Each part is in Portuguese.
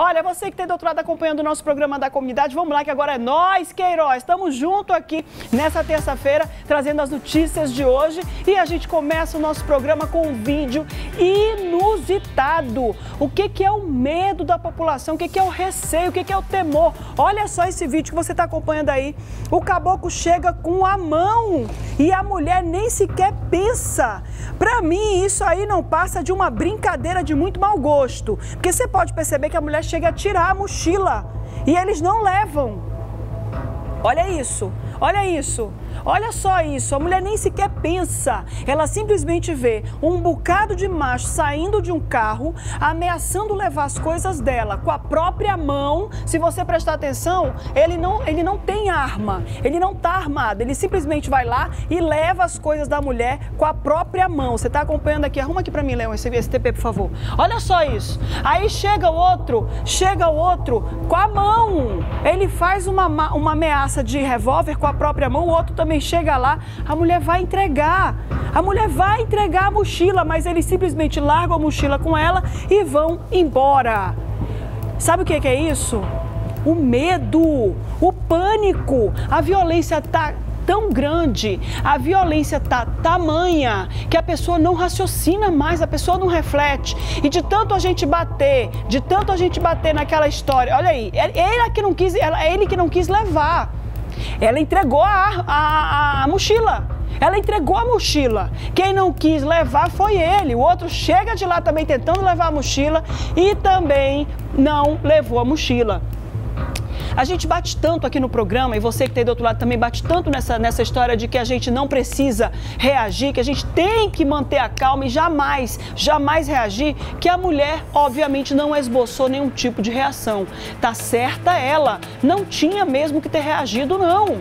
Olha, você que tem do outro lado acompanhando o nosso programa da comunidade, vamos lá que agora é nós, Queiroz. Estamos junto aqui nessa terça-feira, trazendo as notícias de hoje e a gente começa o nosso programa com um vídeo inusitado. O que, que é o medo da população? O que, que é o receio? O que, que é o temor? Olha só esse vídeo que você está acompanhando aí. O caboclo chega com a mão e a mulher nem sequer pensa. Para mim, isso aí não passa de uma brincadeira de muito mau gosto. Porque você pode perceber que a mulher chega a tirar a mochila e eles não levam. Olha isso, olha isso. Olha só isso, a mulher nem sequer pensa. Ela simplesmente vê um bocado de macho saindo de um carro, ameaçando levar as coisas dela com a própria mão. Se você prestar atenção, ele não, ele não tem arma, ele não está armado, ele simplesmente vai lá e leva as coisas da mulher com a própria mão. Você está acompanhando aqui? Arruma aqui para mim, Leão, esse, esse TP, por favor. Olha só isso. Aí chega o outro, chega o outro com a mão. Ele faz uma, uma ameaça de revólver com a própria mão, o outro também também chega lá, a mulher vai entregar. A mulher vai entregar a mochila, mas eles simplesmente largam a mochila com ela e vão embora. Sabe o que é isso? O medo, o pânico, a violência tá tão grande, a violência tá tamanha que a pessoa não raciocina mais, a pessoa não reflete. E de tanto a gente bater, de tanto a gente bater naquela história, olha aí, é ele que não quis, é ele que não quis levar. Ela entregou a, a, a mochila. Ela entregou a mochila. Quem não quis levar foi ele. O outro chega de lá também tentando levar a mochila e também não levou a mochila. A gente bate tanto aqui no programa, e você que está do outro lado também bate tanto nessa, nessa história de que a gente não precisa reagir, que a gente tem que manter a calma e jamais, jamais reagir, que a mulher, obviamente, não esboçou nenhum tipo de reação. Tá certa ela, não tinha mesmo que ter reagido, não.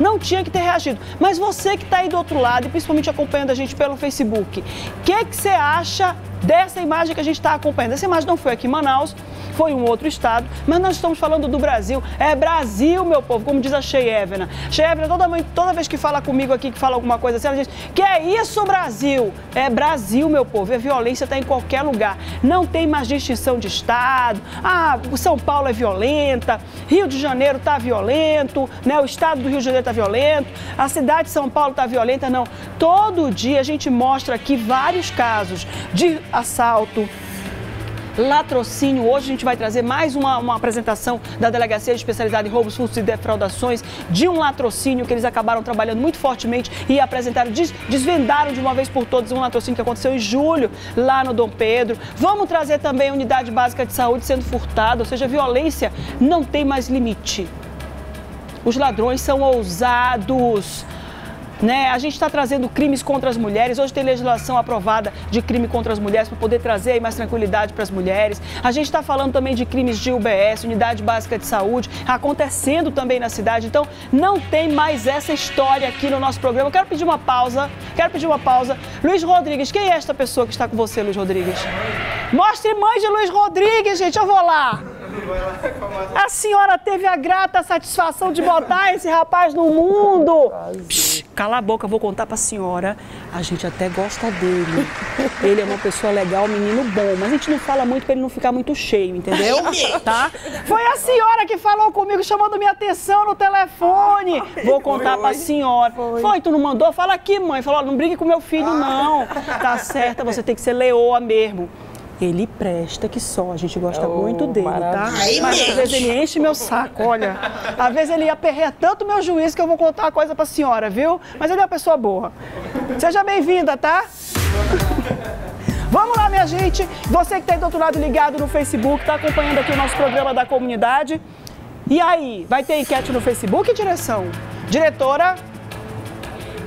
Não tinha que ter reagido. Mas você que está aí do outro lado, e principalmente acompanhando a gente pelo Facebook, o que, que você acha dessa imagem que a gente está acompanhando? Essa imagem não foi aqui em Manaus, foi um outro estado, mas nós estamos falando do Brasil. É Brasil, meu povo, como diz a Cheyevna. Cheyevna, toda, toda vez que fala comigo aqui, que fala alguma coisa assim, ela diz: Que é isso, Brasil? É Brasil, meu povo. A violência está em qualquer lugar. Não tem mais distinção de estado. Ah, São Paulo é violenta, Rio de Janeiro está violento, né? o estado do Rio de Janeiro está violento, a cidade de São Paulo está violenta. Não. Todo dia a gente mostra aqui vários casos de assalto, latrocínio. Hoje a gente vai trazer mais uma, uma apresentação da Delegacia Especializada em Roubos, Furtos e Defraudações de um latrocínio que eles acabaram trabalhando muito fortemente e apresentaram, des, desvendaram de uma vez por todas um latrocínio que aconteceu em julho lá no Dom Pedro. Vamos trazer também a unidade básica de saúde sendo furtada, ou seja, a violência não tem mais limite. Os ladrões são ousados. Né? A gente está trazendo crimes contra as mulheres. Hoje tem legislação aprovada de crime contra as mulheres para poder trazer mais tranquilidade para as mulheres. A gente está falando também de crimes de UBS, Unidade Básica de Saúde, acontecendo também na cidade. Então, não tem mais essa história aqui no nosso programa. Eu quero pedir uma pausa. Quero pedir uma pausa. Luiz Rodrigues, quem é esta pessoa que está com você, Luiz Rodrigues? Mostre mãe de Luiz Rodrigues, gente. Eu vou lá. A senhora teve a grata satisfação de botar esse rapaz no mundo. Psh, cala a boca, vou contar pra senhora. A gente até gosta dele. Ele é uma pessoa legal, menino bom, mas a gente não fala muito pra ele não ficar muito cheio, entendeu? Tá? Foi a senhora que falou comigo, chamando minha atenção no telefone. Vou contar pra senhora. Foi, tu não mandou? Fala aqui, mãe. Falou, não brigue com meu filho, não. Tá certa, você tem que ser leoa mesmo ele presta que só. A gente gosta oh, muito dele, tá? maravilha. tá? Mas às vezes ele enche meu saco, olha. Às vezes ele aperreia tanto meu juiz que eu vou contar uma coisa pra senhora, viu? Mas ele é uma pessoa boa. Seja bem-vinda, tá? Vamos lá, minha gente. Você que está aí do outro lado ligado no Facebook, está acompanhando aqui o nosso programa da comunidade. E aí, vai ter enquete no Facebook, direção? Diretora,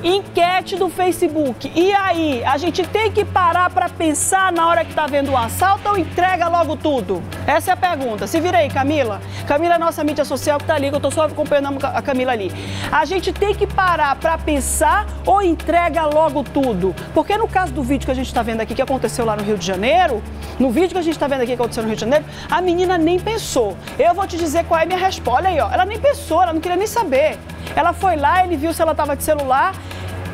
Enquete do Facebook. E aí, a gente tem que parar para pensar na hora que tá vendo o assalto ou entrega logo tudo? Essa é a pergunta. Se vira aí, Camila. Camila é nossa mídia social que tá ali, que eu tô só acompanhando a Camila ali. A gente tem que parar para pensar ou entrega logo tudo? Porque no caso do vídeo que a gente tá vendo aqui, que aconteceu lá no Rio de Janeiro, no vídeo que a gente tá vendo aqui que aconteceu no Rio de Janeiro, a menina nem pensou. Eu vou te dizer qual é a minha resposta. Olha aí, ó. Ela nem pensou, ela não queria nem saber. Ela foi lá, ele viu se ela tava de celular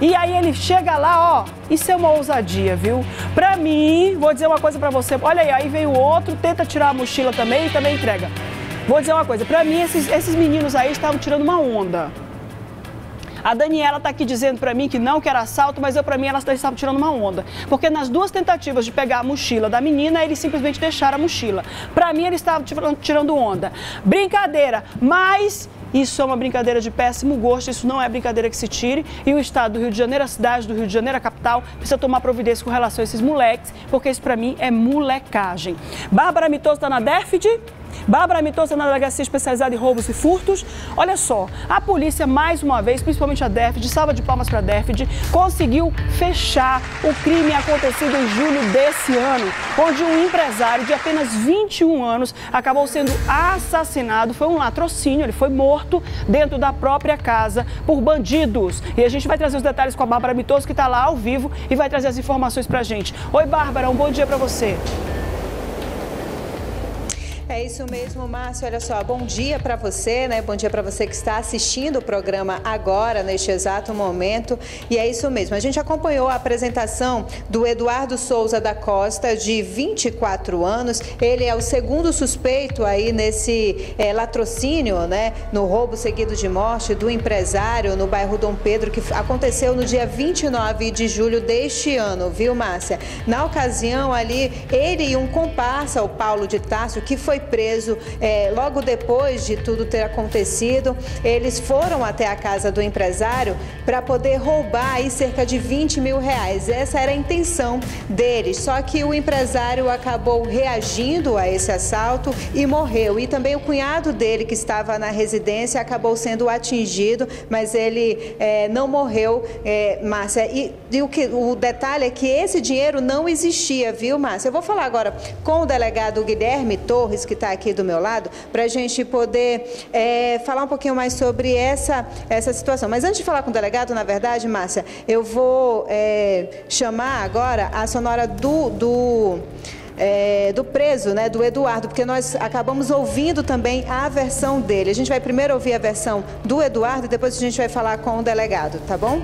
E aí ele chega lá, ó, isso é uma ousadia, viu? Pra mim, vou dizer uma coisa pra você. Olha aí, aí vem o outro, tenta tirar a mochila também e também entrega. Vou dizer uma coisa, pra mim esses, esses meninos aí estavam tirando uma onda. A Daniela está aqui dizendo para mim que não, que era assalto, mas eu para mim elas estavam tirando uma onda. Porque nas duas tentativas de pegar a mochila da menina, eles simplesmente deixaram a mochila. Para mim eles estavam tirando onda. Brincadeira, mas isso é uma brincadeira de péssimo gosto, isso não é brincadeira que se tire. E o estado do Rio de Janeiro, a cidade do Rio de Janeiro, a capital, precisa tomar providência com relação a esses moleques, porque isso para mim é molecagem. Bárbara Mitoso está na DEFID. Bárbara Mitosa na delegacia especializada em roubos e furtos. Olha só, a polícia mais uma vez, principalmente a DEFD, salva de palmas para a DEFD, conseguiu fechar o crime acontecido em julho desse ano, onde um empresário de apenas 21 anos acabou sendo assassinado. Foi um latrocínio, ele foi morto dentro da própria casa por bandidos. E a gente vai trazer os detalhes com a Bárbara Mitoso, que está lá ao vivo e vai trazer as informações para a gente. Oi, Bárbara, um bom dia para você. É isso mesmo, Márcio. Olha só, bom dia para você, né? Bom dia para você que está assistindo o programa agora, neste exato momento. E é isso mesmo. A gente acompanhou a apresentação do Eduardo Souza da Costa, de 24 anos. Ele é o segundo suspeito aí nesse é, latrocínio, né? No roubo seguido de morte do empresário no bairro Dom Pedro, que aconteceu no dia 29 de julho deste ano, viu, Márcia? Na ocasião ali, ele e um comparsa, o Paulo de Tarso, que foi foi preso é, logo depois de tudo ter acontecido. Eles foram até a casa do empresário para poder roubar aí cerca de 20 mil reais. Essa era a intenção deles. Só que o empresário acabou reagindo a esse assalto e morreu. E também o cunhado dele, que estava na residência, acabou sendo atingido, mas ele é, não morreu, é, Márcia. E, e, o, que, o detalhe é que esse dinheiro não existia, viu, Márcia? Eu vou falar agora com o delegado Guilherme Torres, que está aqui do meu lado, para a gente poder é, falar um pouquinho mais sobre essa, essa situação. Mas antes de falar com o delegado, na verdade, Márcia, eu vou é, chamar agora a sonora do, do é, do preso, né, do Eduardo, porque nós acabamos ouvindo também a versão dele. A gente vai primeiro ouvir a versão do Eduardo e depois a gente vai falar com o delegado, tá bom?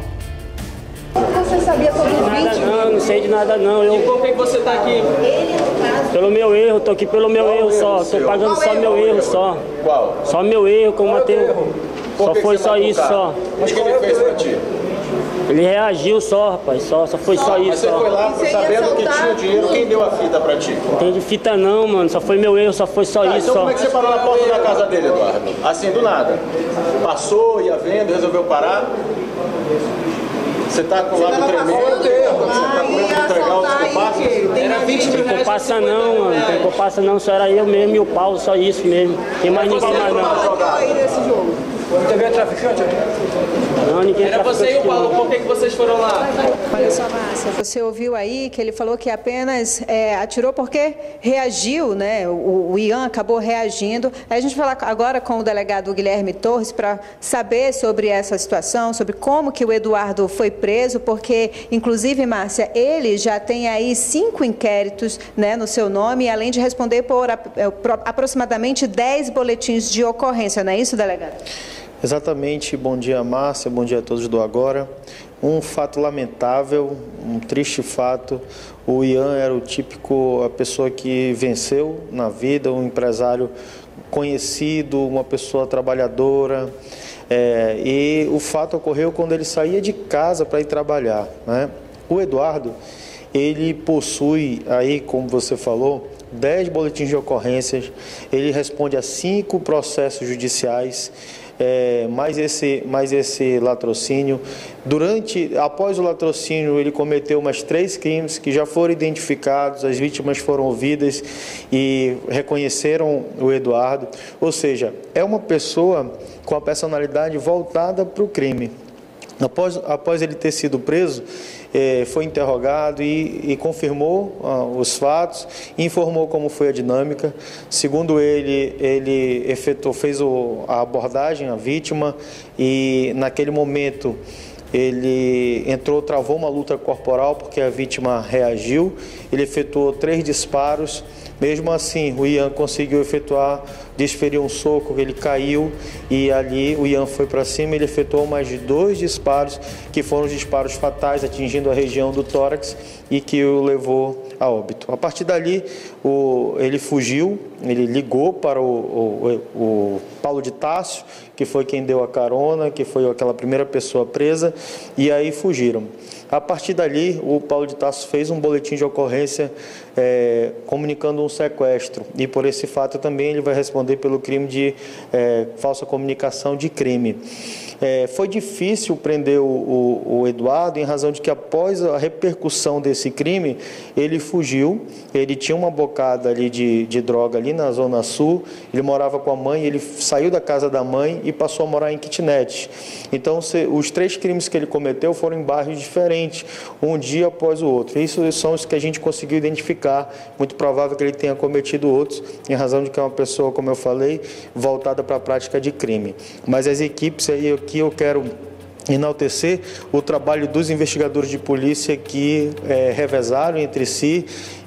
Você sabia sobre os 20? Não, não sei de nada não. Eu... E por que você está aqui? Pelo meu erro, tô aqui pelo meu Qual erro só. Tô pagando Qual só erro? meu erro só. Qual? Só meu erro, como matei. Só foi só isso só. Mas o que ele fez pra ti? Ele reagiu só, rapaz, só, só foi só, só isso. Mas você só. foi lá sabendo que tinha o dinheiro, quem deu a fita pra ti? Não tem de fita não, mano, só foi meu erro, só foi só tá, isso. Então só. como é que você parou na porta da casa dele, Eduardo? Assim, do nada? Passou, ia vendo, resolveu parar? Você tá com o lábio tremendo? Você tá com medo de entregar os compassos? Era 20 mil reais. Não passa não, mano. Não tem compassa não, só era eu mesmo e o Paulo, só isso mesmo. Tem mais ninguém mais não. Jogo? Teve a traficante? Não, ninguém Era você e o Paulo, por que, que vocês foram lá? Olha só, Márcia, você ouviu aí que ele falou que apenas é, atirou porque reagiu, né? O, o, Ian acabou reagindo. Aí a gente vai falar agora com o delegado Guilherme Torres para saber sobre essa situação, sobre como que o Eduardo foi preso, porque, inclusive, Márcia, ele já tem aí cinco inquéritos né, no seu nome, além de responder por é, aproximadamente 10 boletins de ocorrência, não é isso, delegado? Exatamente, bom dia Márcia, bom dia a todos do Agora. Um fato lamentável, um triste fato. O Ian era o típico, a pessoa que venceu na vida, um empresário conhecido, uma pessoa trabalhadora. É, e o fato ocorreu quando ele saía de casa para ir trabalhar. Né? O Eduardo, ele possui aí, como você falou, 10 boletins de ocorrências, ele responde a cinco processos judiciais é, mais, esse, mais esse latrocínio. Durante, após o latrocínio, ele cometeu mais três crimes que já foram identificados, as vítimas foram ouvidas e reconheceram o Eduardo. Ou seja, é uma pessoa com a personalidade voltada para o crime. Após, após ele ter sido preso, eh, foi interrogado e, e confirmou ah, os fatos, informou como foi a dinâmica. Segundo ele, ele efetuou, fez o, a abordagem à vítima e naquele momento ele entrou, travou uma luta corporal porque a vítima reagiu. Ele efetuou três disparos Mesmo assim, o Ian conseguiu efetuar, desferir um soco, ele caiu e ali o Ian foi para cima, ele efetuou mais de dois disparos, que foram disparos fatais, atingindo a região do tórax e que o levou a óbito. A partir dali, o, ele fugiu, ele ligou para o, o, o Paulo de Tássio, que foi quem deu a carona, que foi aquela primeira pessoa presa, e aí fugiram. A partir dali, o Paulo de Tarso fez um boletim de ocorrência é, comunicando um sequestro. E por esse fato também ele vai responder pelo crime de é, falsa comunicação de crime. É, foi difícil prender o, Eduardo em razão de que após a repercussão desse crime, ele fugiu, ele tinha uma ali de, de droga ali na Zona Sul, ele morava com a mãe, ele saiu da casa da mãe e passou a morar em kitnet. Então, se, os três crimes que ele cometeu foram em bairros diferentes, um dia após o outro. Isso são os que a gente conseguiu identificar. Muito provável que ele tenha cometido outros, em razão de que é uma pessoa, como eu falei, voltada para a prática de crime. Mas as equipes aí, aqui eu quero enaltecer o trabalho dos investigadores de polícia que é, revezaram entre si.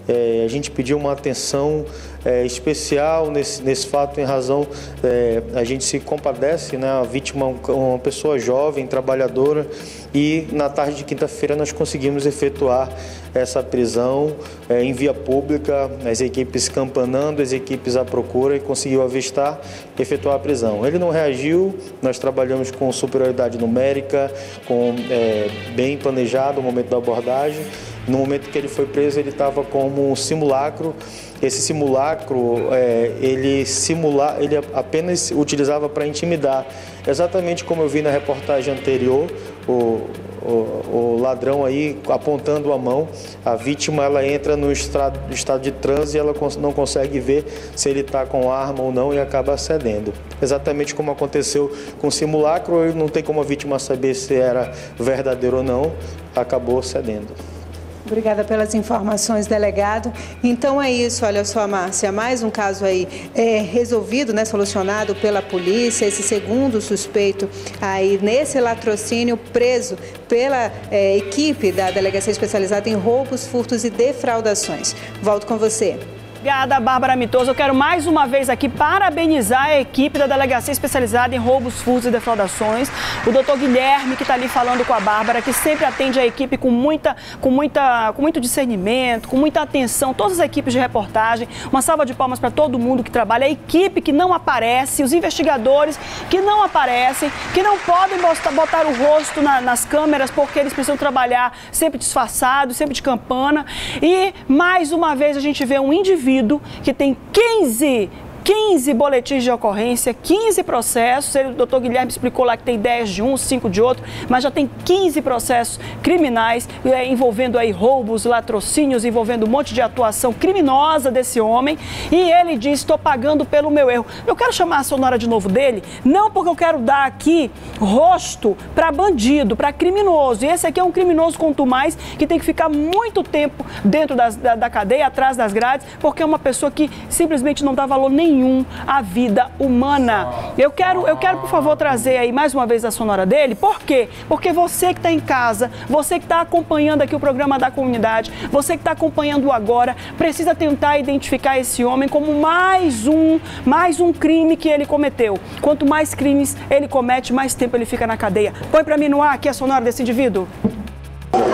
É, a gente pediu uma atenção é, especial nesse, nesse fato em razão é, a gente se compadece, né? A vítima uma pessoa jovem, trabalhadora e na tarde de quinta-feira nós conseguimos efetuar essa prisão é, em via pública, as equipes campanando, as equipes à procura e conseguiu avistar, efetuar a prisão. Ele não reagiu, nós trabalhamos com superioridade numérica, com é, bem planejado o momento da abordagem. No momento que ele foi preso, ele estava como um simulacro esse simulacro, é, ele, simula, ele apenas utilizava para intimidar. Exatamente como eu vi na reportagem anterior, o, o, o, ladrão aí apontando a mão, a vítima ela entra no estado, de transe e ela não consegue ver se ele está com arma ou não e acaba cedendo. Exatamente como aconteceu com o simulacro, não tem como a vítima saber se era verdadeiro ou não, acabou cedendo. Obrigada pelas informações, delegado. Então é isso, olha só, Márcia, mais um caso aí é, resolvido, né, solucionado pela polícia, esse segundo suspeito aí nesse latrocínio preso pela é, equipe da Delegacia Especializada em Roubos, Furtos e Defraudações. Volto com você. Obrigada, Bárbara Mitoso. Eu quero mais uma vez aqui parabenizar a equipe da Delegacia Especializada em Roubos, Furtos e Defraudações. O doutor Guilherme, que está ali falando com a Bárbara, que sempre atende a equipe com, muita, com, muita, com muito discernimento, com muita atenção, todas as equipes de reportagem. Uma salva de palmas para todo mundo que trabalha, a equipe que não aparece, os investigadores que não aparecem, que não podem botar o rosto na, nas câmeras porque eles precisam trabalhar sempre disfarçados, sempre de campana. E mais uma vez a gente vê um indivíduo indivíduo que tem 15 15 boletins de ocorrência, 15 processos. O doutor Guilherme explicou lá que tem 10 de um, 5 de outro, mas já tem 15 processos criminais é, envolvendo aí roubos, latrocínios, envolvendo um monte de atuação criminosa desse homem. E ele diz: estou pagando pelo meu erro. Eu quero chamar a sonora de novo dele, não porque eu quero dar aqui rosto para bandido, para criminoso. E esse aqui é um criminoso, quanto mais, que tem que ficar muito tempo dentro das, da, da cadeia, atrás das grades, porque é uma pessoa que simplesmente não dá valor nenhum nenhum vida humana. Eu quero, eu quero, por favor, trazer aí mais uma vez a sonora dele. Por quê? Porque você que está em casa, você que está acompanhando aqui o programa da comunidade, você que está acompanhando agora, precisa tentar identificar esse homem como mais um, mais um crime que ele cometeu. Quanto mais crimes ele comete, mais tempo ele fica na cadeia. Põe para mim no ar aqui a sonora desse indivíduo.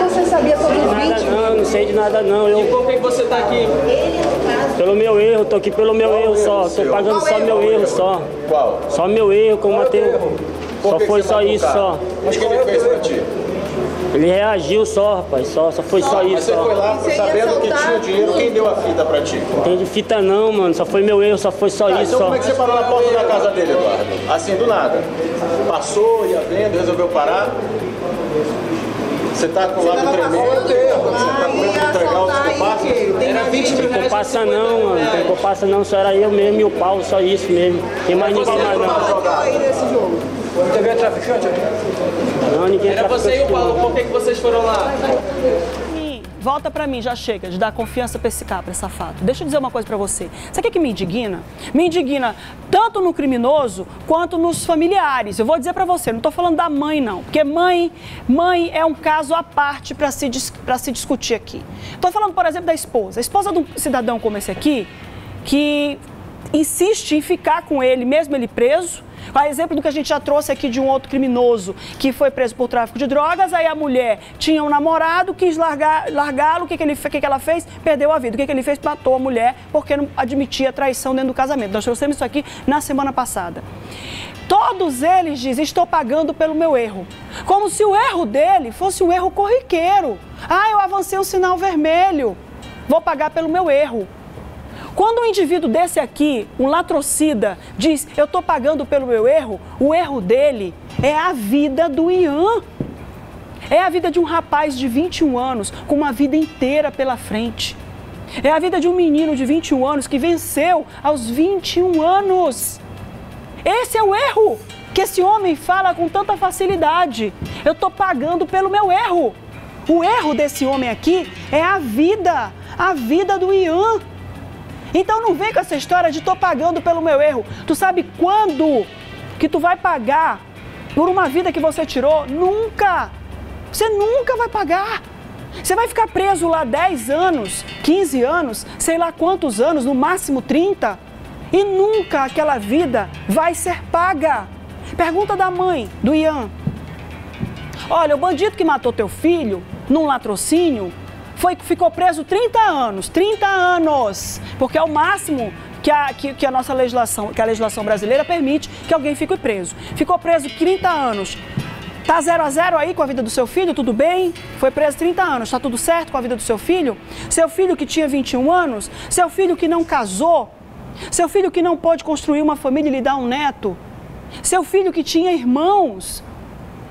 Você sabia sobre os vídeos? Não, não sei de nada não. Eu... E por que você está aqui? Pelo meu erro, tô aqui pelo meu Qual erro só. Tô pagando Qual só erro? meu erro só. Qual? Só meu erro, como eu matei. Só foi só isso só. Mas o que ele fez pra ti? Ele reagiu só, rapaz, só, só foi só isso. Mas você só. foi lá sabendo que tinha o dinheiro, quem deu a fita pra ti? Não tem de fita não, mano, só foi meu erro, só foi só tá, isso. Então só. como é que você parou na porta da casa dele, Eduardo? Assim, do nada. Passou, ia vendo, resolveu parar. Você tá com o lábio tremendo, você tá com medo de entregar os compassos? Era 20 mil reais. Passa não, mano, não tem compassa não, só era eu mesmo e o Paulo, só isso mesmo. Tem mais ninguém mais não. Teve é traficante? Não, ninguém Era você e o Paulo, por que, que vocês foram lá? Volta pra mim, já chega de dar confiança pra esse cabra, safado. Deixa eu dizer uma coisa pra você. Sabe o que me indigna? Me indigna tanto no criminoso quanto nos familiares. Eu vou dizer pra você, não tô falando da mãe não, porque mãe, mãe é um caso à parte pra se, pra se discutir aqui. Tô falando, por exemplo, da esposa. A esposa de um cidadão como esse aqui, que insiste em ficar com ele, mesmo ele preso. A exemplo do que a gente já trouxe aqui de um outro criminoso que foi preso por tráfico de drogas, aí a mulher tinha um namorado, quis largá-lo, o que, que, ele, que, que ela fez? Perdeu a vida. O que, que ele fez? Matou a mulher porque não admitia traição dentro do casamento. Nós trouxemos isso aqui na semana passada. Todos eles dizem: Estou pagando pelo meu erro. Como se o erro dele fosse um erro corriqueiro. Ah, eu avancei um sinal vermelho. Vou pagar pelo meu erro. Quando um indivíduo desse aqui, um latrocida, diz eu estou pagando pelo meu erro, o erro dele é a vida do Ian. É a vida de um rapaz de 21 anos com uma vida inteira pela frente. É a vida de um menino de 21 anos que venceu aos 21 anos. Esse é o erro que esse homem fala com tanta facilidade. Eu estou pagando pelo meu erro. O erro desse homem aqui é a vida, a vida do Ian. Então não vem com essa história de estou pagando pelo meu erro. Tu sabe quando que tu vai pagar por uma vida que você tirou? Nunca. Você nunca vai pagar. Você vai ficar preso lá 10 anos, 15 anos, sei lá quantos anos, no máximo 30, e nunca aquela vida vai ser paga. Pergunta da mãe, do Ian. Olha, o bandido que matou teu filho num latrocínio foi, ficou preso 30 anos, 30 anos, porque é o máximo que a, que, que a nossa legislação, que a legislação brasileira permite que alguém fique preso. Ficou preso 30 anos. Tá zero a zero aí com a vida do seu filho? Tudo bem? Foi preso 30 anos. Tá tudo certo com a vida do seu filho? Seu filho que tinha 21 anos? Seu filho que não casou? Seu filho que não pode construir uma família e lhe dar um neto? Seu filho que tinha irmãos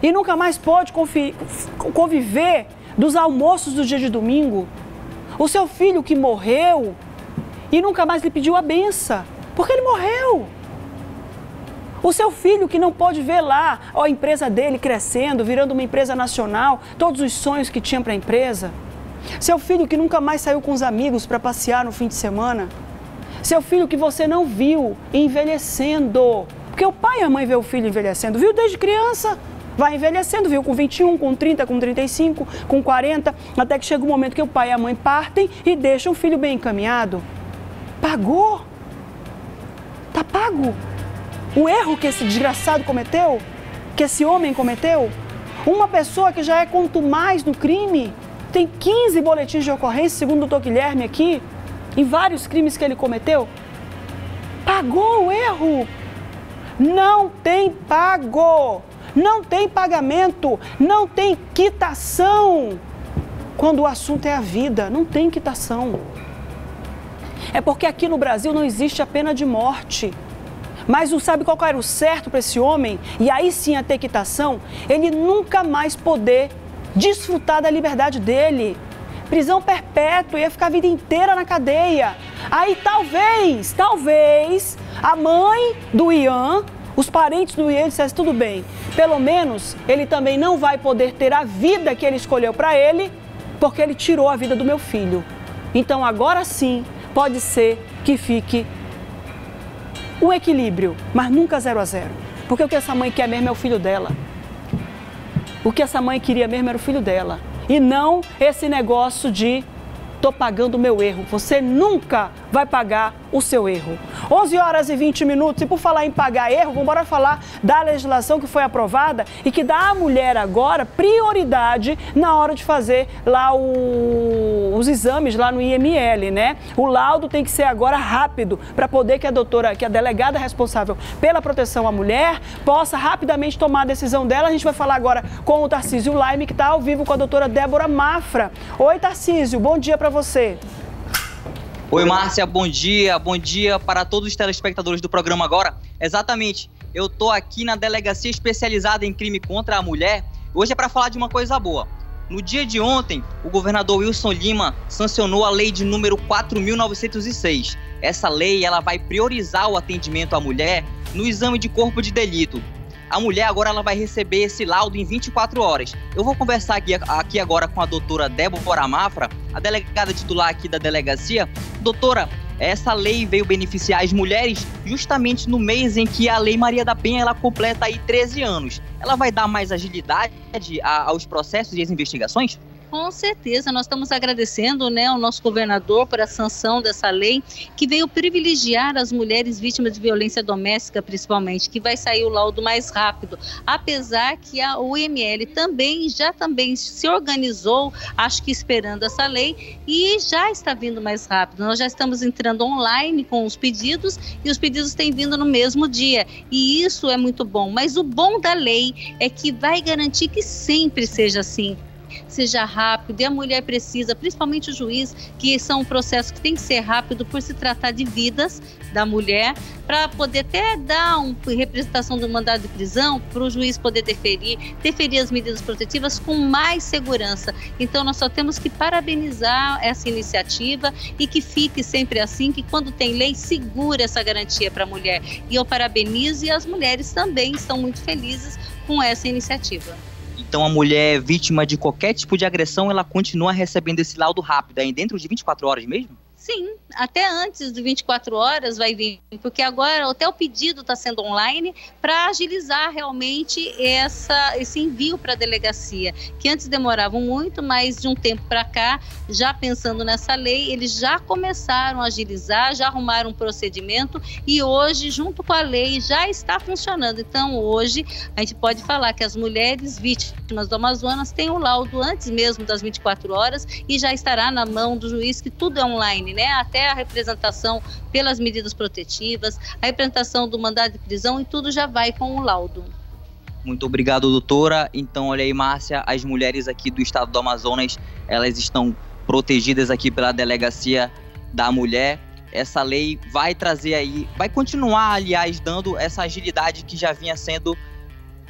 e nunca mais pode conviver dos almoços do dia de domingo. O seu filho que morreu e nunca mais lhe pediu a benção, porque ele morreu. O seu filho que não pode ver lá a empresa dele crescendo, virando uma empresa nacional, todos os sonhos que tinha para a empresa. Seu filho que nunca mais saiu com os amigos para passear no fim de semana. Seu filho que você não viu envelhecendo. Porque o pai e a mãe vê o filho envelhecendo, viu desde criança vai envelhecendo, viu? Com 21, com 30, com 35, com 40, até que chega o momento que o pai e a mãe partem e deixam o filho bem encaminhado. Pagou? Tá pago? O erro que esse desgraçado cometeu, que esse homem cometeu, uma pessoa que já é quanto mais no crime, tem 15 boletins de ocorrência, segundo o doutor Guilherme aqui, em vários crimes que ele cometeu, pagou o erro. Não tem pago não tem pagamento, não tem quitação. Quando o assunto é a vida, não tem quitação. É porque aqui no Brasil não existe a pena de morte. Mas não sabe qual era o certo para esse homem? E aí sim a ter quitação, ele nunca mais poder desfrutar da liberdade dele. Prisão perpétua, ia ficar a vida inteira na cadeia. Aí talvez, talvez, a mãe do Ian os parentes do Ian dissessem, tudo bem, pelo menos ele também não vai poder ter a vida que ele escolheu para ele, porque ele tirou a vida do meu filho. Então agora sim, pode ser que fique um equilíbrio, mas nunca zero a zero. Porque o que essa mãe quer mesmo é o filho dela. O que essa mãe queria mesmo era o filho dela. E não esse negócio de estou pagando o meu erro. Você nunca vai pagar o seu erro. 11 horas e 20 minutos. E por falar em pagar erro, vamos embora falar da legislação que foi aprovada e que dá à mulher agora prioridade na hora de fazer lá o, os exames lá no IML, né? O laudo tem que ser agora rápido para poder que a doutora, que a delegada responsável pela proteção à mulher possa rapidamente tomar a decisão dela. A gente vai falar agora com o Tarcísio Laime, que está ao vivo com a doutora Débora Mafra. Oi, Tarcísio, bom dia para você. Oi, Márcia, bom dia. Bom dia para todos os telespectadores do programa agora. Exatamente, eu tô aqui na delegacia especializada em crime contra a mulher. Hoje é para falar de uma coisa boa. No dia de ontem, o governador Wilson Lima sancionou a lei de número 4906. Essa lei, ela vai priorizar o atendimento à mulher no exame de corpo de delito a mulher agora ela vai receber esse laudo em 24 horas. Eu vou conversar aqui, aqui agora com a doutora Débora Mafra, a delegada titular aqui da delegacia. Doutora, essa lei veio beneficiar as mulheres justamente no mês em que a Lei Maria da Penha ela completa aí 13 anos. Ela vai dar mais agilidade aos processos e às investigações? Com certeza, nós estamos agradecendo né, ao nosso governador por a sanção dessa lei que veio privilegiar as mulheres vítimas de violência doméstica, principalmente, que vai sair o laudo mais rápido. Apesar que a UML também já também se organizou, acho que esperando essa lei, e já está vindo mais rápido. Nós já estamos entrando online com os pedidos e os pedidos têm vindo no mesmo dia. E isso é muito bom. Mas o bom da lei é que vai garantir que sempre seja assim seja rápido e a mulher precisa, principalmente o juiz, que são um processo que tem que ser rápido por se tratar de vidas da mulher, para poder até dar uma representação do mandado de prisão, para o juiz poder deferir, deferir as medidas protetivas com mais segurança. Então nós só temos que parabenizar essa iniciativa e que fique sempre assim, que quando tem lei segura essa garantia para a mulher. E eu parabenizo e as mulheres também estão muito felizes com essa iniciativa. Então a mulher vítima de qualquer tipo de agressão, ela continua recebendo esse laudo rápido aí dentro de 24 horas mesmo? Sim, até antes de 24 horas vai vir, porque agora até o pedido está sendo online para agilizar realmente essa, esse envio para a delegacia, que antes demoravam muito, mas de um tempo para cá, já pensando nessa lei, eles já começaram a agilizar, já arrumaram um procedimento e hoje, junto com a lei, já está funcionando. Então, hoje, a gente pode falar que as mulheres vítimas do Amazonas têm o laudo antes mesmo das 24 horas e já estará na mão do juiz que tudo é online né? Até a representação pelas medidas protetivas, a representação do mandado de prisão e tudo já vai com o laudo. Muito obrigado, doutora. Então, olha aí, Márcia, as mulheres aqui do estado do Amazonas, elas estão protegidas aqui pela delegacia da mulher. Essa lei vai trazer aí, vai continuar, aliás, dando essa agilidade que já vinha sendo,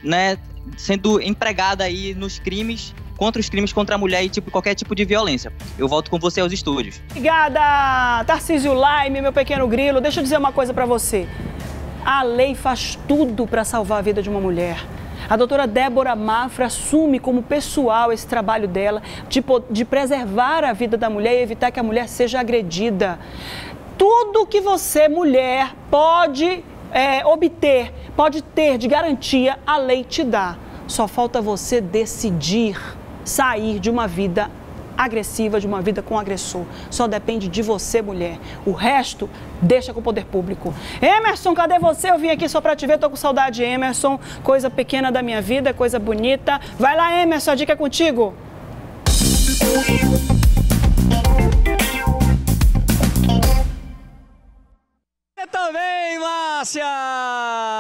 né, sendo empregada aí nos crimes contra os crimes contra a mulher e tipo, qualquer tipo de violência. Eu volto com você aos estúdios. Obrigada, Tarcísio Laime, meu pequeno grilo. Deixa eu dizer uma coisa para você. A lei faz tudo para salvar a vida de uma mulher. A doutora Débora Mafra assume como pessoal esse trabalho dela de, de preservar a vida da mulher e evitar que a mulher seja agredida. Tudo que você, mulher, pode é, obter, pode ter de garantia, a lei te dá. Só falta você decidir sair de uma vida agressiva, de uma vida com agressor. Só depende de você, mulher. O resto, deixa com o poder público. Emerson, cadê você? Eu vim aqui só pra te ver, tô com saudade, Emerson. Coisa pequena da minha vida, coisa bonita. Vai lá, Emerson, a dica é contigo. também, Márcia!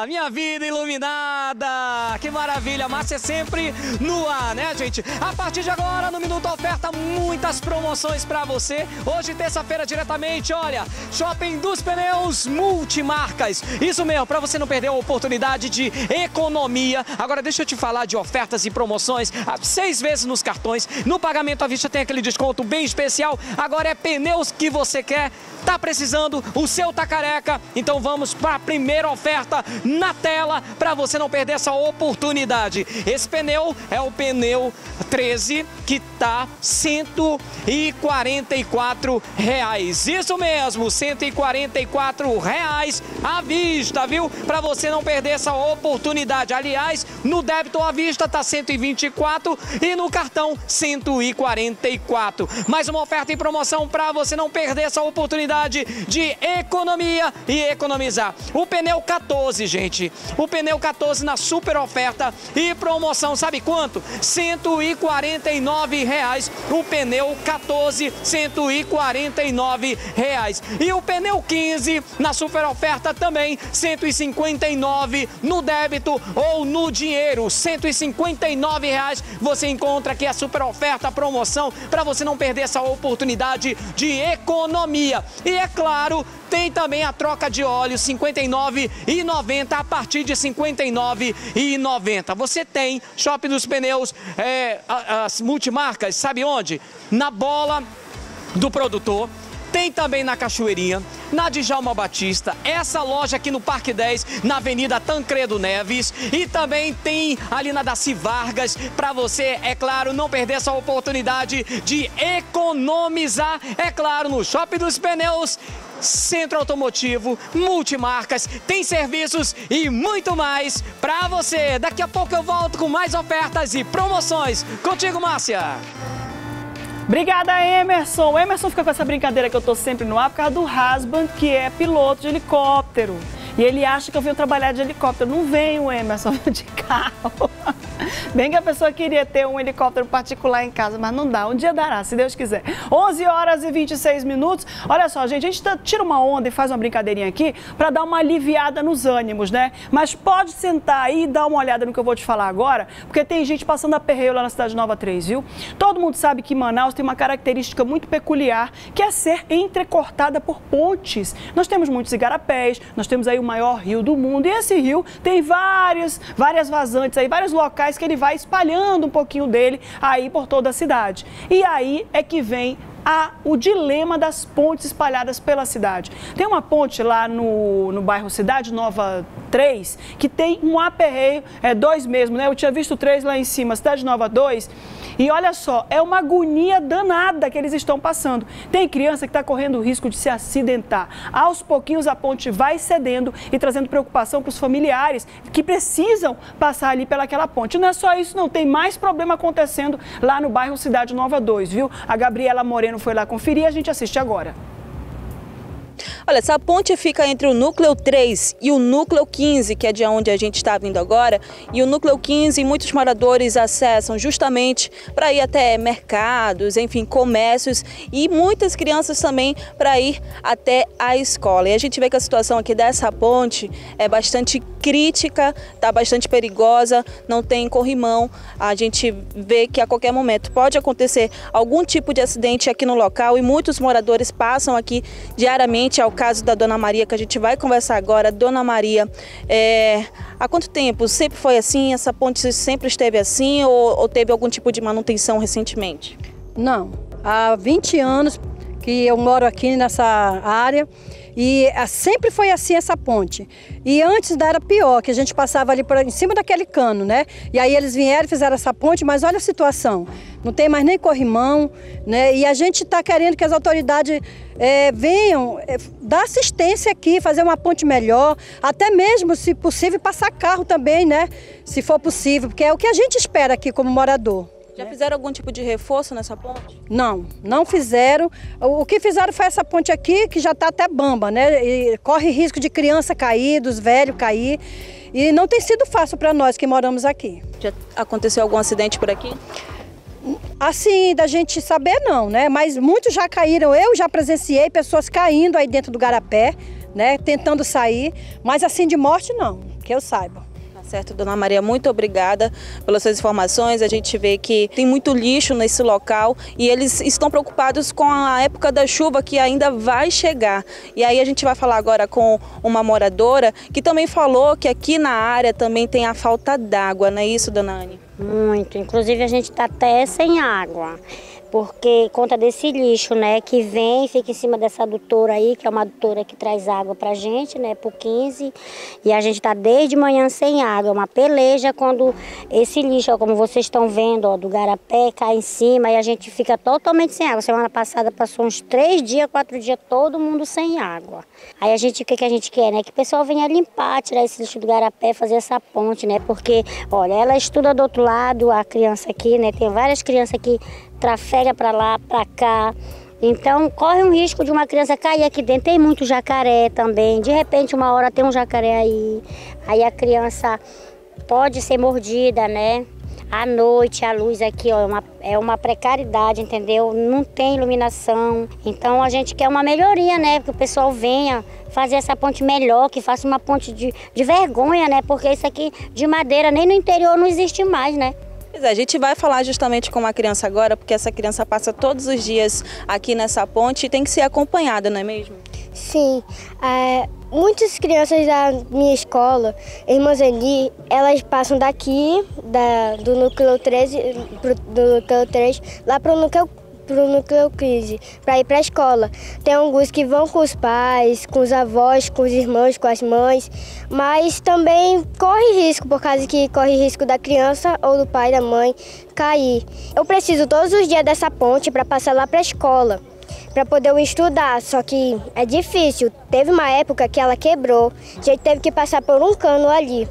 Minha vida iluminada! Que maravilha! Márcia é sempre no ar, né, gente? A partir de agora, no Minuto Oferta, muitas promoções para você. Hoje, terça-feira, diretamente, olha, Shopping dos Pneus Multimarcas. Isso mesmo, para você não perder a oportunidade de economia. Agora, deixa eu te falar de ofertas e promoções. Seis vezes nos cartões. No pagamento à vista tem aquele desconto bem especial. Agora é pneus que você quer. Tá precisando? O seu tá careca? Então vamos para a primeira oferta na tela para você não perder essa oportunidade. Esse pneu é o pneu 13 que tá 144 reais. Isso mesmo, 144 reais à vista, viu? Para você não perder essa oportunidade. Aliás, no débito à vista tá 124 e no cartão 144. Mais uma oferta em promoção para você não perder essa oportunidade de economia e economizar. O pneu 14, gente. O pneu 14 na super oferta e promoção, sabe quanto? 149 reais. O pneu 14, 149 reais. E o pneu 15 na super oferta também, 159 no débito ou no dinheiro, 159 reais. Você encontra aqui a super oferta, promoção para você não perder essa oportunidade de economia. E é claro, tem também a troca de óleo 59,90 a partir de 59,90. Você tem Shopping dos Pneus, é, as multimarcas, sabe onde? Na bola do produtor. Tem também na Cachoeirinha, na Djalma Batista, essa loja aqui no Parque 10, na Avenida Tancredo Neves. E também tem ali na Daci Vargas, para você, é claro, não perder essa oportunidade de economizar, é claro, no Shopping dos Pneus centro automotivo, multimarcas, tem serviços e muito mais para você. Daqui a pouco eu volto com mais ofertas e promoções. Contigo, Márcia. Obrigada, Emerson. O Emerson fica com essa brincadeira que eu tô sempre no ar por causa do husband, que é piloto de helicóptero. E ele acha que eu venho trabalhar de helicóptero. Não venho, Emerson, de carro. Bem que a pessoa queria ter um helicóptero particular em casa, mas não dá. Um dia dará, se Deus quiser. 11 horas e 26 minutos. Olha só, gente, a gente tá, tira uma onda e faz uma brincadeirinha aqui para dar uma aliviada nos ânimos, né? Mas pode sentar aí e dar uma olhada no que eu vou te falar agora, porque tem gente passando aperreio lá na Cidade Nova 3, viu? Todo mundo sabe que Manaus tem uma característica muito peculiar, que é ser entrecortada por pontes. Nós temos muitos igarapés, nós temos aí o maior rio do mundo, e esse rio tem várias, várias vazantes aí, vários locais que ele vai espalhando um pouquinho dele aí por toda a cidade. E aí é que vem a, o dilema das pontes espalhadas pela cidade. Tem uma ponte lá no, no bairro Cidade Nova 3 que tem um aperreio, é dois mesmo, né? Eu tinha visto três lá em cima, Cidade Nova 2. E olha só, é uma agonia danada que eles estão passando. Tem criança que está correndo o risco de se acidentar. Aos pouquinhos a ponte vai cedendo e trazendo preocupação para os familiares que precisam passar ali pelaquela ponte. Não é só isso, não. Tem mais problema acontecendo lá no bairro Cidade Nova 2, viu? A Gabriela Moreno foi lá conferir e a gente assiste agora. Olha, essa ponte fica entre o núcleo 3 e o núcleo 15, que é de onde a gente está vindo agora. E o núcleo 15, muitos moradores acessam justamente para ir até mercados, enfim, comércios e muitas crianças também para ir até a escola. E a gente vê que a situação aqui dessa ponte é bastante crítica, está bastante perigosa, não tem corrimão. A gente vê que a qualquer momento pode acontecer algum tipo de acidente aqui no local e muitos moradores passam aqui diariamente ao caso da Dona Maria, que a gente vai conversar agora. Dona Maria, é, há quanto tempo? Sempre foi assim? Essa ponte sempre esteve assim ou, ou teve algum tipo de manutenção recentemente? Não, há 20 anos que eu moro aqui nessa área e ah, sempre foi assim essa ponte. E antes era pior, que a gente passava ali em cima daquele cano, né? E aí eles vieram e fizeram essa ponte, mas olha a situação. Não tem mais nem corrimão, né? E a gente está querendo que as autoridades é, venham é, dar assistência aqui, fazer uma ponte melhor, até mesmo, se possível, passar carro também, né? Se for possível, porque é o que a gente espera aqui como morador. Já fizeram algum tipo de reforço nessa ponte? Não, não fizeram. O que fizeram foi essa ponte aqui, que já está até bamba, né? E corre risco de criança cair, dos velhos cair. E não tem sido fácil para nós que moramos aqui. Já aconteceu algum acidente por aqui? Assim, da gente saber não, né? Mas muitos já caíram. Eu já presenciei pessoas caindo aí dentro do garapé, né? Tentando sair. Mas assim de morte não, que eu saiba. Certo, dona Maria, muito obrigada pelas suas informações. A gente vê que tem muito lixo nesse local e eles estão preocupados com a época da chuva que ainda vai chegar. E aí a gente vai falar agora com uma moradora que também falou que aqui na área também tem a falta d'água, não é isso, dona Anne? Muito. Inclusive a gente está até sem água. Porque conta desse lixo, né, que vem, fica em cima dessa adutora aí, que é uma adutora que traz água pra gente, né, por 15. E a gente tá desde manhã sem água, uma peleja quando esse lixo, ó, como vocês estão vendo, ó, do garapé cai em cima e a gente fica totalmente sem água. Semana passada passou uns três dias, quatro dias, todo mundo sem água. Aí a gente, o que, que a gente quer, né, que o pessoal venha limpar, tirar esse lixo do garapé, fazer essa ponte, né, porque, olha, ela estuda do outro lado, a criança aqui, né, tem várias crianças aqui trafega para lá, para cá. Então corre um risco de uma criança cair aqui dentro. Tem muito jacaré também. De repente, uma hora tem um jacaré aí. Aí a criança pode ser mordida, né? À noite, a luz aqui ó, é, uma, é uma precariedade, entendeu? Não tem iluminação. Então a gente quer uma melhoria, né? Que o pessoal venha fazer essa ponte melhor, que faça uma ponte de, de vergonha, né? Porque isso aqui de madeira nem no interior não existe mais, né? Pois é, a gente vai falar justamente com uma criança agora, porque essa criança passa todos os dias aqui nessa ponte e tem que ser acompanhada, não é mesmo? Sim. É, muitas crianças da minha escola, Irmãs Eli, elas passam daqui, da, do núcleo 13, pro, do núcleo 3, lá para o núcleo para o núcleo crise, para ir para a escola. Tem alguns que vão com os pais, com os avós, com os irmãos, com as mães, mas também corre risco, por causa que corre risco da criança ou do pai, da mãe cair. Eu preciso todos os dias dessa ponte para passar lá para a escola para poder estudar, só que é difícil. Teve uma época que ela quebrou, a gente teve que passar por um cano ali.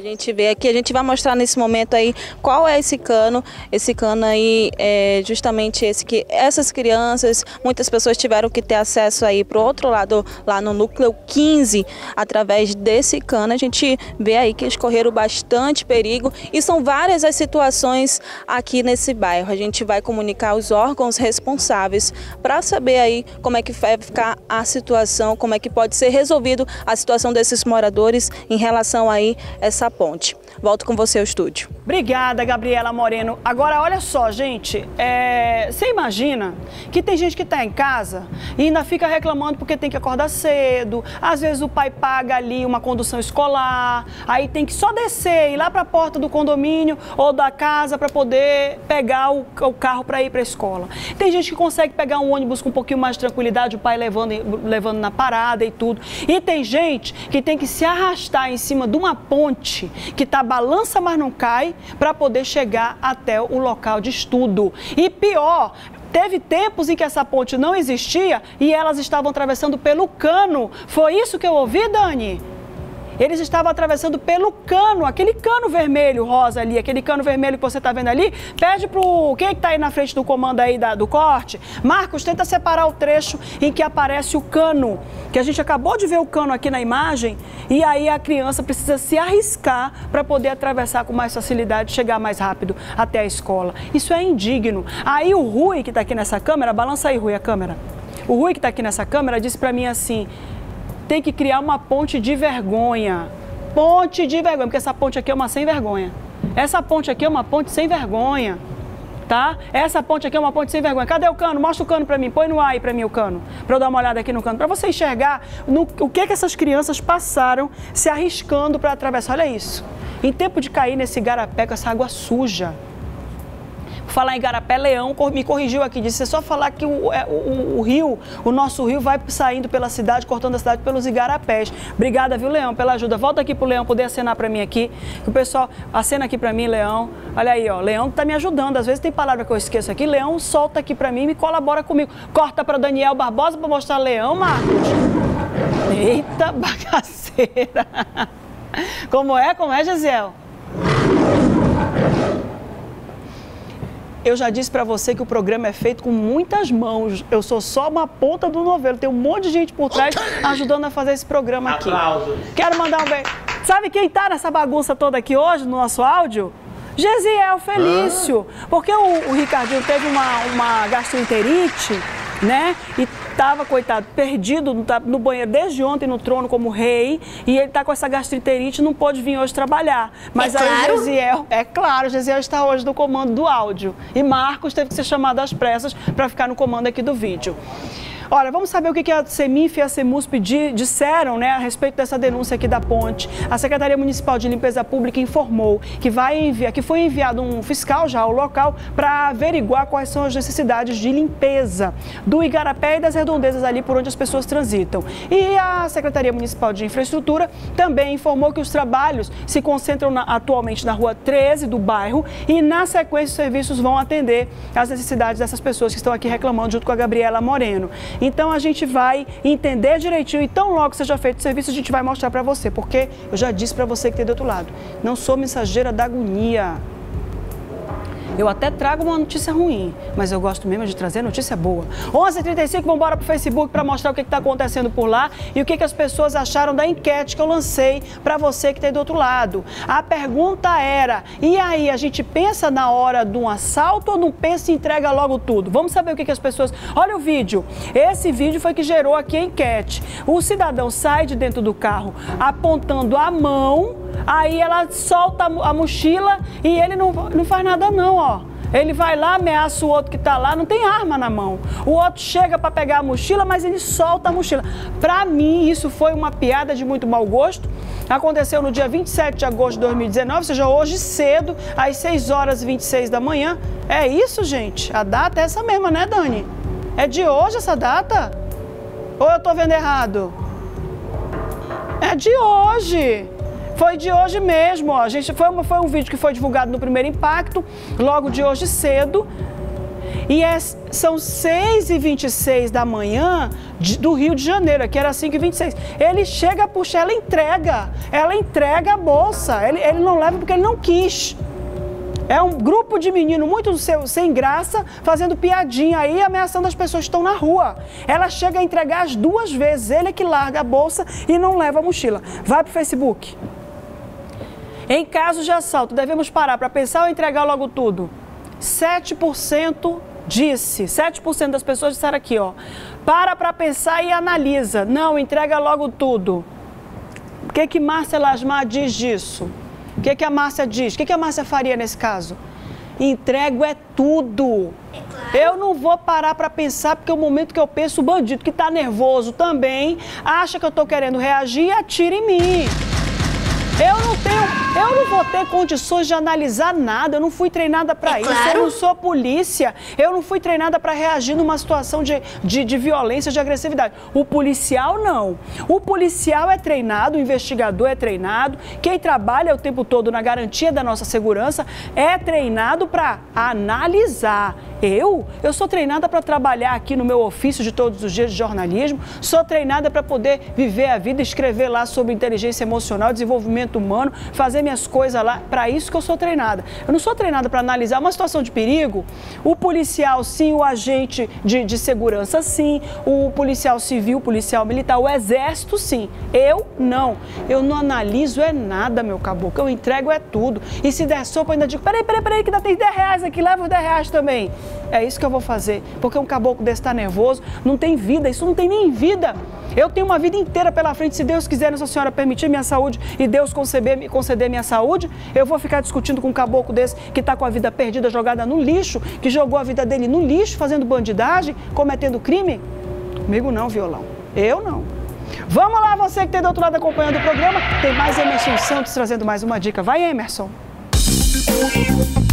A gente vê aqui, a gente vai mostrar nesse momento aí qual é esse cano. Esse cano aí é justamente esse que essas crianças, muitas pessoas tiveram que ter acesso aí para o outro lado, lá no núcleo 15, através desse cano. A gente vê aí que escorreram bastante perigo e são várias as situações aqui nesse bairro. A gente vai comunicar os órgãos responsáveis para saber aí como é que vai ficar a situação, como é que pode ser resolvido a situação desses moradores em relação aí a essa ponte. Volto com você ao estúdio. Obrigada, Gabriela Moreno. Agora, olha só, gente, é... você imagina que tem gente que está em casa e ainda fica reclamando porque tem que acordar cedo, às vezes o pai paga ali uma condução escolar, aí tem que só descer, ir lá para a porta do condomínio ou da casa para poder pegar o, o carro para ir para a escola. Tem gente que consegue pegar um ônibus com um pouquinho mais de tranquilidade, o pai levando, levando na parada e tudo. E tem gente que tem que se arrastar em cima de uma ponte que está balança, mas não cai, para poder chegar até o local de estudo. E pior, Teve tempos em que essa ponte não existia e elas estavam atravessando pelo cano. Foi isso que eu ouvi, Dani? Eles estavam atravessando pelo cano, aquele cano vermelho, rosa ali, aquele cano vermelho que você está vendo ali. Pede pro. Quem é que tá aí na frente do comando aí da, do corte? Marcos, tenta separar o trecho em que aparece o cano. Que a gente acabou de ver o cano aqui na imagem. E aí a criança precisa se arriscar para poder atravessar com mais facilidade, chegar mais rápido até a escola. Isso é indigno. Aí o Rui, que está aqui nessa câmera, balança aí, Rui, a câmera. O Rui, que está aqui nessa câmera, disse para mim assim: tem que criar uma ponte de vergonha. Ponte de vergonha, porque essa ponte aqui é uma sem vergonha. Essa ponte aqui é uma ponte sem vergonha. Tá? Essa ponte aqui é uma ponte sem vergonha. Cadê o cano? Mostra o cano para mim. Põe no ar aí para mim o cano. Para eu dar uma olhada aqui no cano. Para você enxergar no, o que, que essas crianças passaram se arriscando para atravessar. Olha isso. Em tempo de cair nesse garapé com essa água suja falar em Garapé, Leão me corrigiu aqui, disse, é só falar que o, é, o, o, rio, o nosso rio vai saindo pela cidade, cortando a cidade pelos igarapés. Obrigada, viu, Leão, pela ajuda. Volta aqui pro Leão poder acenar para mim aqui, o pessoal acena aqui para mim, Leão. Olha aí, ó, Leão tá me ajudando. Às vezes tem palavra que eu esqueço aqui, Leão solta aqui para mim e me colabora comigo. Corta para Daniel Barbosa para mostrar Leão, Marcos. Eita bagaceira. Como é? Como é, Gisele? Eu já disse para você que o programa é feito com muitas mãos. Eu sou só uma ponta do novelo. Tem um monte de gente por trás ajudando a fazer esse programa aqui. Aplausos. Quero mandar um beijo. Sabe quem tá nessa bagunça toda aqui hoje no nosso áudio? Gesiel Felício. Porque o, o Ricardinho teve uma, uma gastroenterite, né? E estava, coitado, perdido no banheiro desde ontem no trono como rei e ele está com essa gastriterite não pôde vir hoje trabalhar. Mas é aí claro? o Gesiel, é claro, o Gesiel está hoje no comando do áudio. E Marcos teve que ser chamado às pressas para ficar no comando aqui do vídeo. Olha, vamos saber o que a CEMIF e a CEMUSP disseram né, a respeito dessa denúncia aqui da ponte. A Secretaria Municipal de Limpeza Pública informou que, vai enviar, que foi enviado um fiscal já ao local para averiguar quais são as necessidades de limpeza do Igarapé e das redondezas ali por onde as pessoas transitam. E a Secretaria Municipal de Infraestrutura também informou que os trabalhos se concentram na, atualmente na rua 13 do bairro e, na sequência, os serviços vão atender às necessidades dessas pessoas que estão aqui reclamando junto com a Gabriela Moreno. Então a gente vai entender direitinho e tão logo seja feito o serviço a gente vai mostrar para você, porque eu já disse para você que tem do outro lado, não sou mensageira da agonia. Eu até trago uma notícia ruim, mas eu gosto mesmo de trazer notícia boa. 11h35, vamos embora para o Facebook para mostrar o que está acontecendo por lá e o que, que as pessoas acharam da enquete que eu lancei para você que está do outro lado. A pergunta era, e aí, a gente pensa na hora de um assalto ou não pensa e entrega logo tudo? Vamos saber o que, que as pessoas... Olha o vídeo. Esse vídeo foi que gerou aqui a enquete. O cidadão sai de dentro do carro apontando a mão, aí ela solta a mochila e ele não, não faz nada não, ó. Ele vai lá, ameaça o outro que está lá, não tem arma na mão. O outro chega para pegar a mochila, mas ele solta a mochila. Para mim, isso foi uma piada de muito mau gosto. Aconteceu no dia 27 de agosto de 2019, ou seja, hoje cedo, às 6 horas e 26 da manhã. É isso, gente? A data é essa mesma, né, Dani? É de hoje essa data? Ou eu estou vendo errado? É de hoje. Foi de hoje mesmo, ó. A gente foi, foi um vídeo que foi divulgado no primeiro impacto, logo de hoje cedo. E é, são 6h26 da manhã de- do Rio de Janeiro, aqui era 5h26. Ele chega, puxa, ela entrega. Ela entrega a bolsa. Ele, ele não leva porque ele não quis. É um grupo de menino muito seu- sem graça, fazendo piadinha aí, ameaçando as pessoas que estão na rua. Ela chega a entregar as duas vezes. Ele é que larga a bolsa e não leva a mochila. Vai pro Facebook. Em caso de assalto, devemos parar para pensar ou entregar logo tudo? 7% disse, 7% das pessoas disseram aqui, ó. Para para pensar e analisa. Não, entrega logo tudo. O que que Márcia Lasmar diz disso? O que que a Márcia diz? O que que a Márcia faria nesse caso? Entrego é tudo. Eu não vou parar para pensar, porque o momento que eu penso, o bandido que está nervoso também acha que eu estou querendo reagir e atira em mim. Eu não tenho, eu não vou ter condições de analisar nada. Eu não fui treinada para isso. Eu não sou polícia. Eu não fui treinada para reagir numa situação de, de, de violência, de agressividade. O policial não. O policial é treinado, o investigador é treinado. Quem trabalha o tempo todo na garantia da nossa segurança é treinado para analisar. Eu? Eu sou treinada para trabalhar aqui no meu ofício de todos os dias de jornalismo. Sou treinada para poder viver a vida, escrever lá sobre inteligência emocional, desenvolvimento humano, fazer minhas coisas lá. Para isso que eu sou treinada. Eu não sou treinada para analisar uma situação de perigo. O policial, sim, o agente de, de segurança, sim. O policial civil, o policial militar, o exército, sim. Eu, não. Eu não analiso é nada, meu caboclo. Eu entrego é tudo. E se der sopa, eu ainda digo: peraí, peraí, peraí, que ainda tem 10 reais aqui, leva os 10 reais também. É isso que eu vou fazer. Porque um caboclo desse está nervoso, não tem vida, isso não tem nem vida. Eu tenho uma vida inteira pela frente, se Deus quiser, Nossa Senhora permitir minha saúde e Deus conceder, conceder minha saúde, eu vou ficar discutindo com um caboclo desse que está com a vida perdida, jogada no lixo, que jogou a vida dele no lixo, fazendo bandidagem, cometendo crime? Comigo não, violão. Eu não. Vamos lá, você que tem do outro lado acompanhando o programa, tem mais Emerson Santos trazendo mais uma dica. Vai, Emerson. É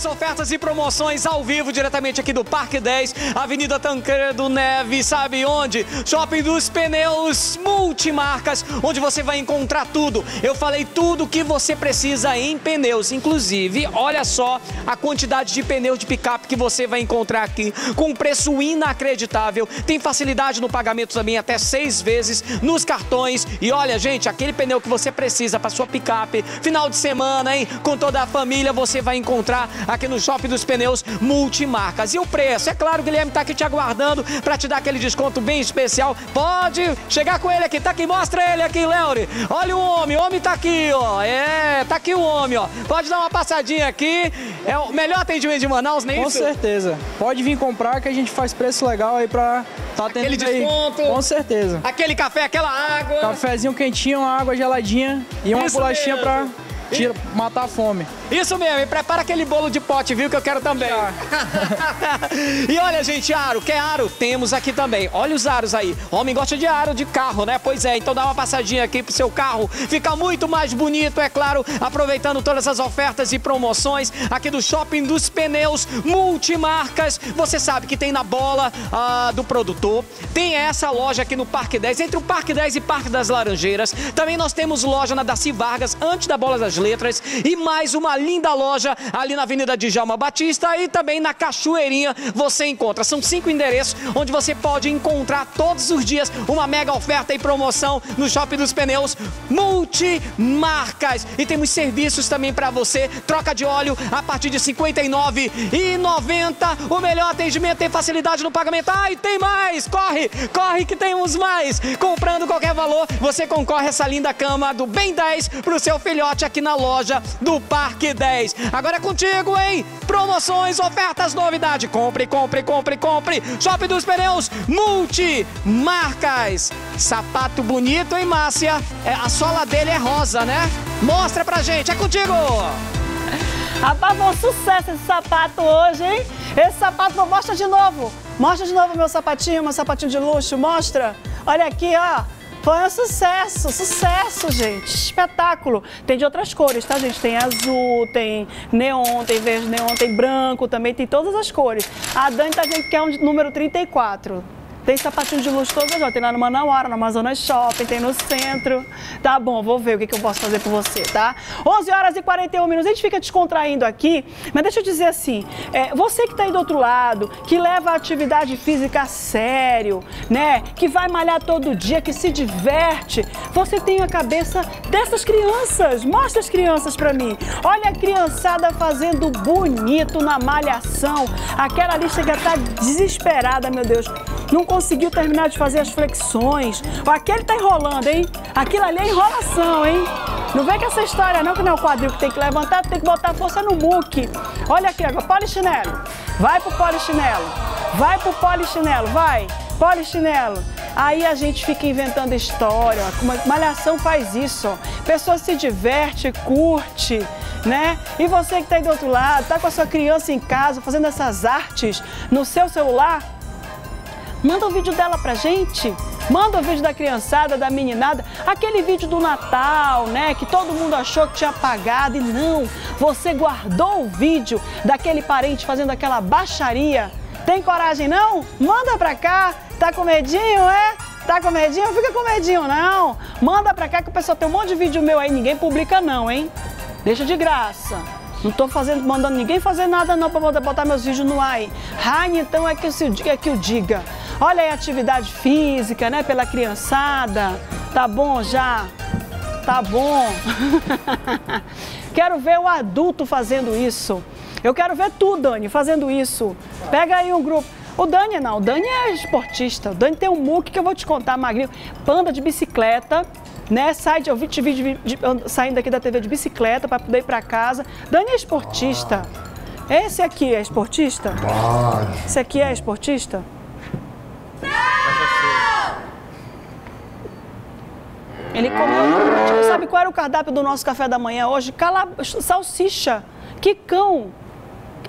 mais ofertas e promoções ao vivo diretamente aqui do Parque 10, Avenida Tancredo Neves, sabe onde? Shopping dos Pneus Multimarcas, onde você vai encontrar tudo. Eu falei tudo que você precisa em pneus, inclusive, olha só a quantidade de pneus de picape que você vai encontrar aqui com preço inacreditável. Tem facilidade no pagamento também até seis vezes nos cartões. E olha, gente, aquele pneu que você precisa para sua picape, final de semana, hein? Com toda a família, você vai encontrar aqui no Shopping dos Pneus Multimarcas. E o preço? É claro, o Guilherme tá aqui te aguardando para te dar aquele desconto bem especial. Pode chegar com ele aqui, tá aqui, mostra ele aqui, Léo. Olha o homem, o homem tá aqui, ó. É, tá aqui o homem, ó. Pode dar uma passadinha aqui. É o melhor atendimento de Manaus, nem Com isso? certeza. Pode vir comprar que a gente faz preço legal aí pra tá Aquele atendendo aí. desconto. Com certeza. Aquele café, aquela água. Cafezinho quentinho, uma água geladinha e uma Isso bolachinha mesmo. pra tira, matar a fome. Isso mesmo, e prepara aquele bolo de pote, viu? Que eu quero também. e olha, gente, aro, quer aro? Temos aqui também. Olha os aros aí. Homem gosta de aro de carro, né? Pois é, então dá uma passadinha aqui pro seu carro. Fica muito mais bonito, é claro, aproveitando todas as ofertas e promoções aqui do Shopping dos Pneus Multimarcas. Você sabe que tem na bola ah, do produtor. Tem essa loja aqui no Parque 10, entre o Parque 10 e Parque das Laranjeiras. Também nós temos loja na Darcy Vargas, antes da Bola das Letras. E mais uma linda loja ali na Avenida Djalma Batista e também na Cachoeirinha você encontra. São cinco endereços onde você pode encontrar todos os dias uma mega oferta e promoção no Shopping dos Pneus Multimarcas. E temos serviços também para você. Troca de óleo a partir de R$ 59,90. O melhor atendimento e facilidade no pagamento. E tem mais! Corre, corre que temos mais! Comprando qualquer valor, você concorre a essa linda cama do Bem 10 para o seu filhote aqui na loja do Parque 10. Agora é contigo, hein? Promoções, ofertas, novidade. Compre, compre, compre, compre. Shopping dos Pneus Multimarcas. Sapato bonito, hein, Márcia? É, a sola dele é rosa, né? Mostra pra gente, é contigo! Rapaz, um sucesso esse sapato hoje, hein? Esse sapato, mostra de novo. Mostra de novo meu sapatinho, meu sapatinho de luxo, mostra. Olha aqui, ó. Foi um sucesso, sucesso, gente. Espetáculo. Tem de outras cores, tá, gente? Tem azul, tem neon, tem verde neon, tem branco também, tem todas as cores. A Dani tá dizendo que é um número 34. Tem sapatinho de luxo todas as. Tem lá no Manauara, no Amazonas Shopping, tem no centro. Tá bom, vou ver o que, que eu posso fazer por você, tá? 11 horas e 41 minutos. A gente fica descontraindo aqui, mas deixa eu dizer assim: é, você que tá aí do outro lado, que leva a atividade física a sério, né? Que vai malhar todo dia, que se diverte, você tem a cabeça dessas crianças. Mostra as crianças pra mim. Olha a criançada fazendo bonito na malhação. Aquela ali chega a estar desesperada, meu Deus. Não conseguiu terminar de fazer as flexões. Aquele tá enrolando, hein? Aquilo ali é enrolação, hein? Não vem com essa história não, que não é o quadril que tem que levantar, tem que botar força no muque. Olha aqui agora, polichinelo. Vai pro polichinelo. Vai pro polichinelo, vai. Polichinelo. Aí a gente fica inventando história. Malhação faz isso. Ó. Pessoa se diverte, curte, né? E você que está aí do outro lado, tá com a sua criança em casa fazendo essas artes no seu celular, Manda um vídeo dela pra gente. Manda um vídeo da criançada, da meninada. Aquele vídeo do Natal, né? Que todo mundo achou que tinha apagado. E não, você guardou o vídeo daquele parente fazendo aquela baixaria. Tem coragem não? Manda pra cá. Tá com medinho, é? Tá com medinho? Fica com medinho, não. Manda pra cá que o pessoal tem um monte de vídeo meu aí. Ninguém publica não, hein? Deixa de graça. Não tô fazendo, mandando ninguém fazer nada não para botar meus vídeos no ar. Rainha, então é que, eu, é que eu diga. Olha aí a atividade física, né? Pela criançada. Tá bom já? Tá bom. quero ver o adulto fazendo isso. Eu quero ver tu, Dani, fazendo isso. Pega aí um grupo. O Dani não, o Dani é esportista. O Dani tem um muque que eu vou te contar, magrinho. Panda de bicicleta, né? Sai de, eu vi te vi de, de, saindo aqui da TV de bicicleta para poder ir para casa. Dani é esportista. Esse aqui é esportista? Esse aqui é esportista? Ele comeu. Sabe qual era o cardápio do nosso café da manhã hoje? Cala... Salsicha. Que cão.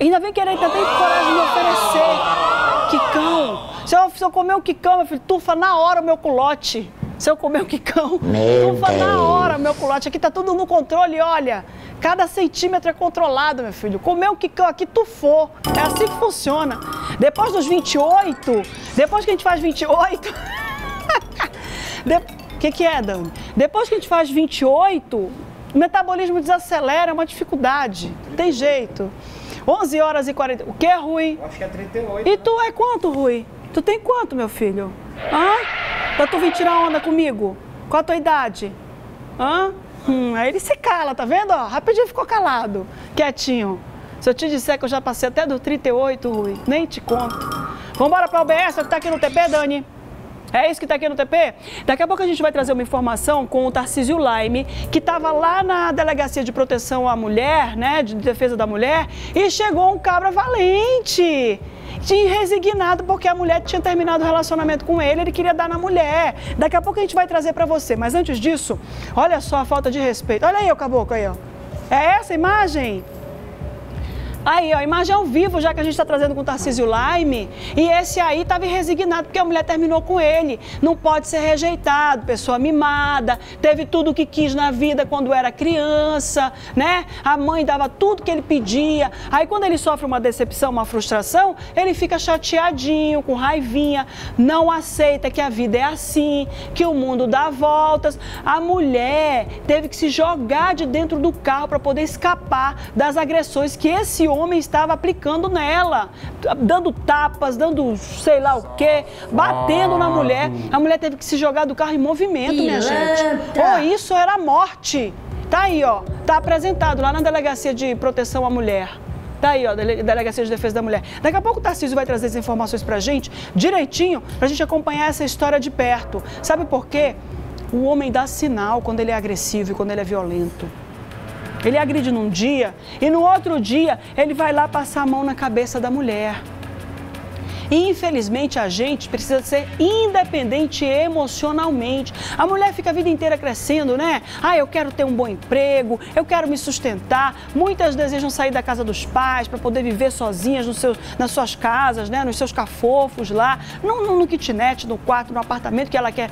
Ainda vem querer, ainda tem coragem de me oferecer. Quicão. Se eu, se eu comer o quicão, meu filho, tufa na hora o meu culote. Se eu comer o quicão, Meu tufa na Deus. hora meu culote. Aqui tá tudo no controle, olha. Cada centímetro é controlado, meu filho. Comer o quicão aqui, tufou. É assim que funciona. Depois dos 28, depois que a gente faz 28... O que, que é, Dani? Depois que a gente faz 28, o metabolismo desacelera, é uma dificuldade. Não tem jeito. 11 horas e 40. O que é, Rui? Acho que é 38. E tu é quanto, Rui? Tu tem quanto, meu filho? Hã? Pra tu vir tirar onda comigo? Qual a tua idade? Hã? Hum, aí ele se cala, tá vendo? Ó, rapidinho ficou calado, quietinho. Se eu te disser que eu já passei até do 38, Rui, nem te conto. Vambora pra UBS, que tá aqui no TP, Dani? É isso que está aqui no TP? Daqui a pouco a gente vai trazer uma informação com o Tarcísio Laime, que estava lá na Delegacia de Proteção à Mulher, né, de defesa da mulher, e chegou um cabra valente tinha resignado porque a mulher tinha terminado o relacionamento com ele, ele queria dar na mulher. Daqui a pouco a gente vai trazer para você, mas antes disso, olha só a falta de respeito. Olha aí o caboclo aí, ó. É essa a imagem? Aí, ó, imagem ao vivo, já que a gente está trazendo com o Tarcísio Laime. E esse aí estava resignado porque a mulher terminou com ele. Não pode ser rejeitado, pessoa mimada, teve tudo o que quis na vida quando era criança, né? A mãe dava tudo que ele pedia. Aí, quando ele sofre uma decepção, uma frustração, ele fica chateadinho, com raivinha, não aceita que a vida é assim, que o mundo dá voltas. A mulher teve que se jogar de dentro do carro para poder escapar das agressões que esse homem estava aplicando nela, dando tapas, dando sei lá o quê, batendo na mulher. A mulher teve que se jogar do carro em movimento, minha gente. Pilantra. Oh, isso era morte. Tá aí, ó. Tá apresentado lá na Delegacia de Proteção à Mulher. Tá aí, ó, Dele- Delegacia de Defesa da Mulher. Daqui a pouco o Tarcísio vai trazer as informações pra gente, direitinho, pra gente acompanhar essa história de perto. Sabe por quê? O homem dá sinal quando ele é agressivo e quando ele é violento. Ele agride num dia e no outro dia ele vai lá passar a mão na cabeça da mulher. E infelizmente a gente precisa ser independente emocionalmente. A mulher fica a vida inteira crescendo, né? Ah, eu quero ter um bom emprego, eu quero me sustentar. Muitas desejam sair da casa dos pais para poder viver sozinhas nas suas casas, né? Nos seus cafofos lá, no, no, kitnet, no quarto, no apartamento que ela quer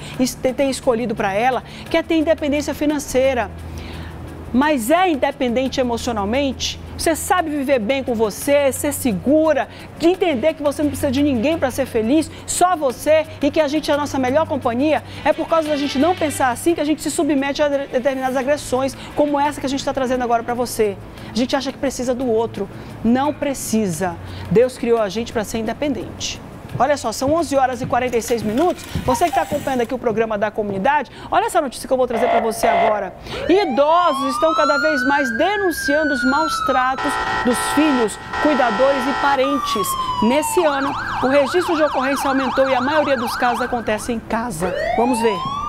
tem escolhido para ela, quer ter independência financeira mas é independente emocionalmente Você sabe viver bem com você, ser segura, de entender que você não precisa de ninguém para ser feliz, só você e que a gente é a nossa melhor companhia? É por causa da gente não pensar assim que a gente se submete a determinadas agressões, como essa que a gente está trazendo agora para você. A gente acha que precisa do outro. Não precisa. Deus criou a gente para ser independente. Olha só, são 11 horas e 46 minutos. Você que está acompanhando aqui o programa da comunidade, olha essa notícia que eu vou trazer para você agora. Idosos estão cada vez mais denunciando os maus tratos dos filhos, cuidadores e parentes. Nesse ano, o registro de ocorrência aumentou e a maioria dos casos acontece em casa. Vamos ver.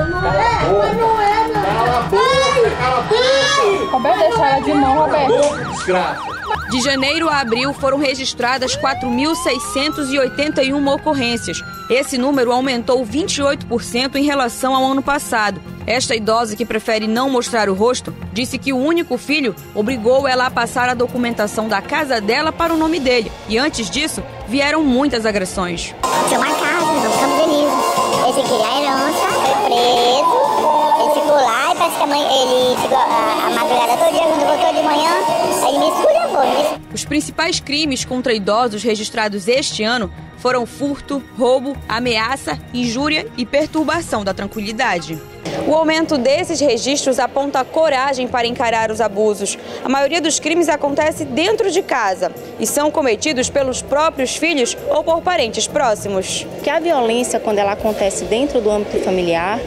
Não é, não é, meu Cala a boca, cala a boca. Roberto, deixa ela de mão, Roberto. Desgraça. De janeiro a abril foram registradas 4.681 ocorrências. Esse número aumentou 28% em relação ao ano passado. Esta idosa, que prefere não mostrar o rosto, disse que o único filho obrigou ela a passar a documentação da casa dela para o nome dele. E antes disso, vieram muitas agressões. Tinha uma casa no Campo Belize. Esse queria a herança, preso. Ele ficou lá e parece que a mãe, ele ficou a, a madrugada todo dia, quando voltou de manhã, ele me esculhambou. Os principais crimes contra idosos registrados este ano foram furto, roubo, ameaça, injúria e perturbação da tranquilidade. O aumento desses registros aponta coragem para encarar os abusos. A maioria dos crimes acontece dentro de casa e são cometidos pelos próprios filhos ou por parentes próximos. Que a violência, quando ela acontece dentro do âmbito familiar,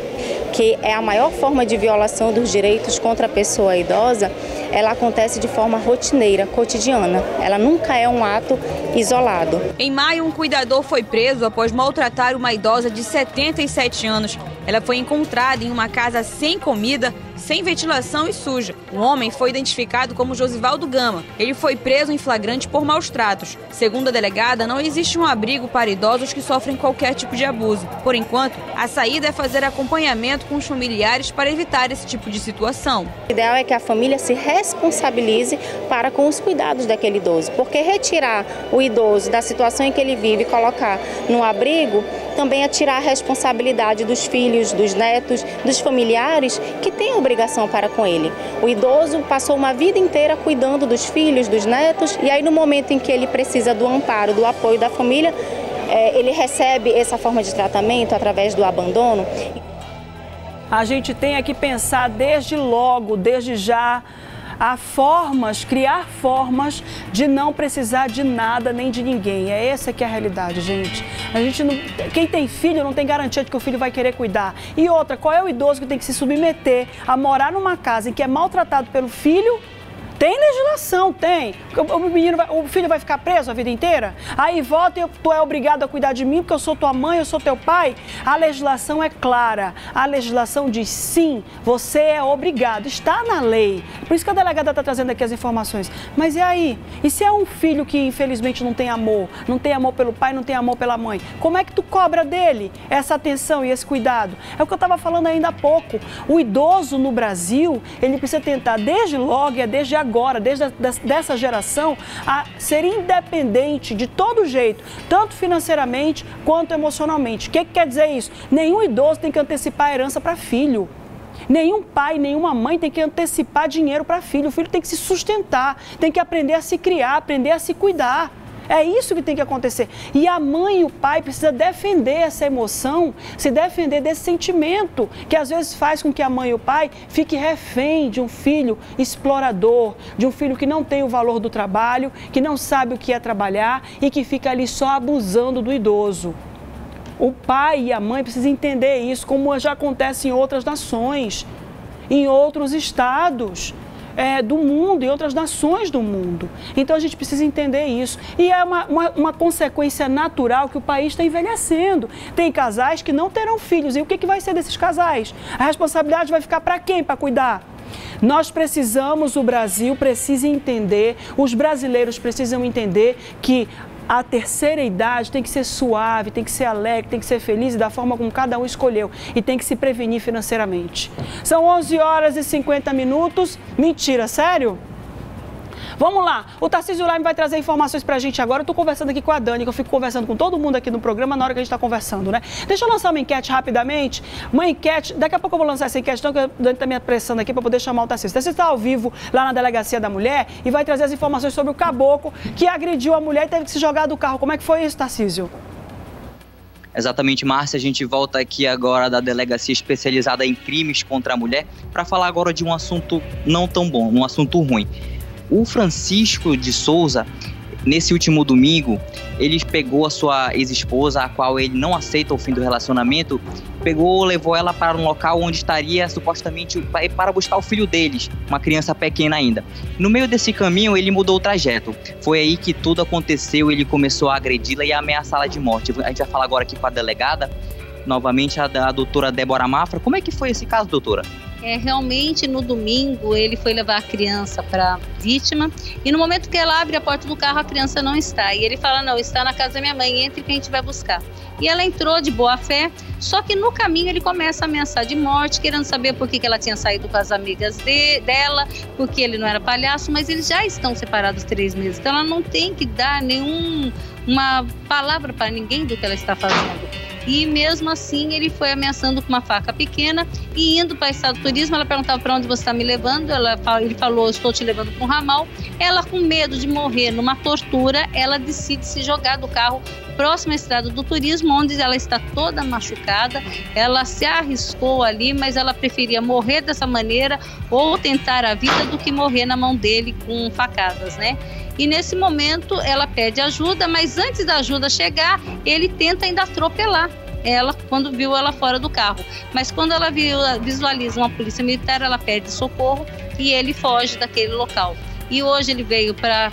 que é a maior forma de violação dos direitos contra a pessoa idosa, ela acontece de forma rotineira, cotidiana. Ela nunca é um ato isolado. Em maio, um cuidador foi preso após maltratar uma idosa de 77 anos. Ela foi encontrada em uma casa sem comida, sem ventilação e suja. O homem foi identificado como Josivaldo Gama. Ele foi preso em flagrante por maus tratos. Segundo a delegada, não existe um abrigo para idosos que sofrem qualquer tipo de abuso. Por enquanto, a saída é fazer acompanhamento com os familiares para evitar esse tipo de situação. O ideal é que a família se responsabilize para com os cuidados daquele idoso, porque retirar o idoso da situação em que ele vive e colocar no abrigo também é tirar a responsabilidade dos filhos, dos netos, dos familiares que têm obrigação para com ele. O idoso passou uma vida inteira cuidando dos filhos, dos netos, e aí no momento em que ele precisa do amparo, do apoio da família, é, ele recebe essa forma de tratamento através do abandono. A gente tem que pensar desde logo, desde já, há formas, criar formas de não precisar de nada nem de ninguém. É essa que é a realidade, gente. A gente não, quem tem filho não tem garantia de que o filho vai querer cuidar. E outra, qual é o idoso que tem que se submeter a morar numa casa em que é maltratado pelo filho tem legislação, tem. O, menino vai, o filho vai ficar preso a vida inteira? Aí volta e tu é obrigado a cuidar de mim porque eu sou tua mãe, eu sou teu pai? A legislação é clara. A legislação diz sim, você é obrigado. Está na lei. Por isso que a delegada está trazendo aqui as informações. Mas e aí? E se é um filho que infelizmente não tem amor, não tem amor pelo pai, não tem amor pela mãe? Como é que tu cobra dele essa atenção e esse cuidado? É o que eu estava falando ainda há pouco. O idoso no Brasil, ele precisa tentar desde logo, é desde agora agora, desde a, dessa geração, a ser independente de todo jeito, tanto financeiramente quanto emocionalmente. O que, que quer dizer isso? Nenhum idoso tem que antecipar a herança para filho. Nenhum pai, nenhuma mãe tem que antecipar dinheiro para filho. O filho tem que se sustentar, tem que aprender a se criar, aprender a se cuidar. É isso que tem que acontecer. E a mãe e o pai precisam defender essa emoção, se defender desse sentimento, que às vezes faz com que a mãe e o pai fiquem refém de um filho explorador, de um filho que não tem o valor do trabalho, que não sabe o que é trabalhar e que fica ali só abusando do idoso. O pai e a mãe precisam entender isso, como já acontece em outras nações, em outros estados é, do mundo e outras nações do mundo. Então a gente precisa entender isso. E é uma, uma, uma consequência natural que o país está envelhecendo. Tem casais que não terão filhos. E o que, que vai ser desses casais? A responsabilidade vai ficar para quem para cuidar? Nós precisamos, o Brasil precisa entender, os brasileiros precisam entender que a terceira idade tem que ser suave, tem que ser alegre, tem que ser feliz da forma como cada um escolheu e tem que se prevenir financeiramente. São 11 horas e 50 minutos. Mentira, sério? Vamos lá, o Tarcísio Lime vai trazer informações pra gente agora. Eu tô conversando aqui com a Dani, que eu fico conversando com todo mundo aqui no programa na hora que a gente tá conversando, né? Deixa eu lançar uma enquete rapidamente. Uma enquete, daqui a pouco eu vou lançar essa enquete, então que a Dani tá me apressando aqui pra poder chamar o Tarcísio. O Tarcísio tá ao vivo lá na Delegacia da Mulher e vai trazer as informações sobre o caboclo que agrediu a mulher e teve que se jogar do carro. Como é que foi isso, Tarcísio? Exatamente, Márcia. A gente volta aqui agora da delegacia especializada em crimes contra a mulher para falar agora de um assunto não tão bom, um assunto ruim. O Francisco de Souza, nesse último domingo, ele pegou a sua ex-esposa, a qual ele não aceita o fim do relacionamento, pegou, levou ela para um local onde estaria supostamente para buscar o filho deles, uma criança pequena ainda. No meio desse caminho, ele mudou o trajeto. Foi aí que tudo aconteceu, ele começou a agredi-la e a ameaçá-la de morte. A gente vai falar agora aqui com a delegada, novamente a, a doutora Débora Mafra. Como é que foi esse caso, doutora? É, realmente no domingo ele foi levar a criança para a vítima. E no momento que ela abre a porta do carro a criança não está. E ele fala não está na casa da minha mãe entre que a gente vai buscar. E ela entrou de boa fé só que no caminho ele começa a ameaçar de morte querendo saber por que, que ela tinha saído com as amigas de, dela porque ele não era palhaço mas eles já estão separados três meses. Então ela não tem que dar nenhum uma palavra para ninguém do que ela está fazendo e mesmo assim ele foi ameaçando com uma faca pequena e indo para o estado do turismo, ela perguntava para onde você está me levando, ela, ele falou, estou te levando para um ramal. Ela com medo de morrer numa tortura, ela decide se jogar do carro próximo à estrada do turismo, onde ela está toda machucada. Ela se arriscou ali, mas ela preferia morrer dessa maneira ou tentar a vida do que morrer na mão dele com facadas, né? E nesse momento ela pede ajuda, mas antes da ajuda chegar, ele tenta ainda atropelar ela quando viu ela fora do carro. Mas quando ela viu, visualiza uma polícia militar, ela pede socorro e ele foge daquele local. E hoje ele veio para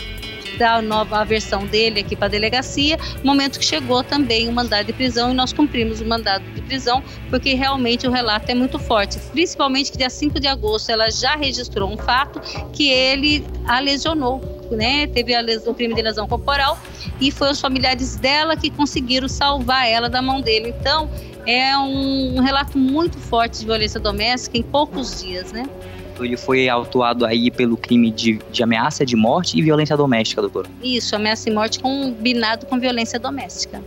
dar a nova versão dele aqui para a delegacia, momento que chegou também o mandado de prisão e nós cumprimos o mandado de prisão, porque realmente o relato é muito forte, principalmente que dia 5 de agosto ela já registrou um fato que ele a lesionou né, teve lesão, o crime de lesão corporal e foi os familiares dela que conseguiram salvar ela da mão dele. Então, é um relato muito forte de violência doméstica em poucos dias, né? Ele foi autuado aí pelo crime de, de ameaça de morte e violência doméstica, doutor. Isso, ameaça de morte combinado com violência doméstica.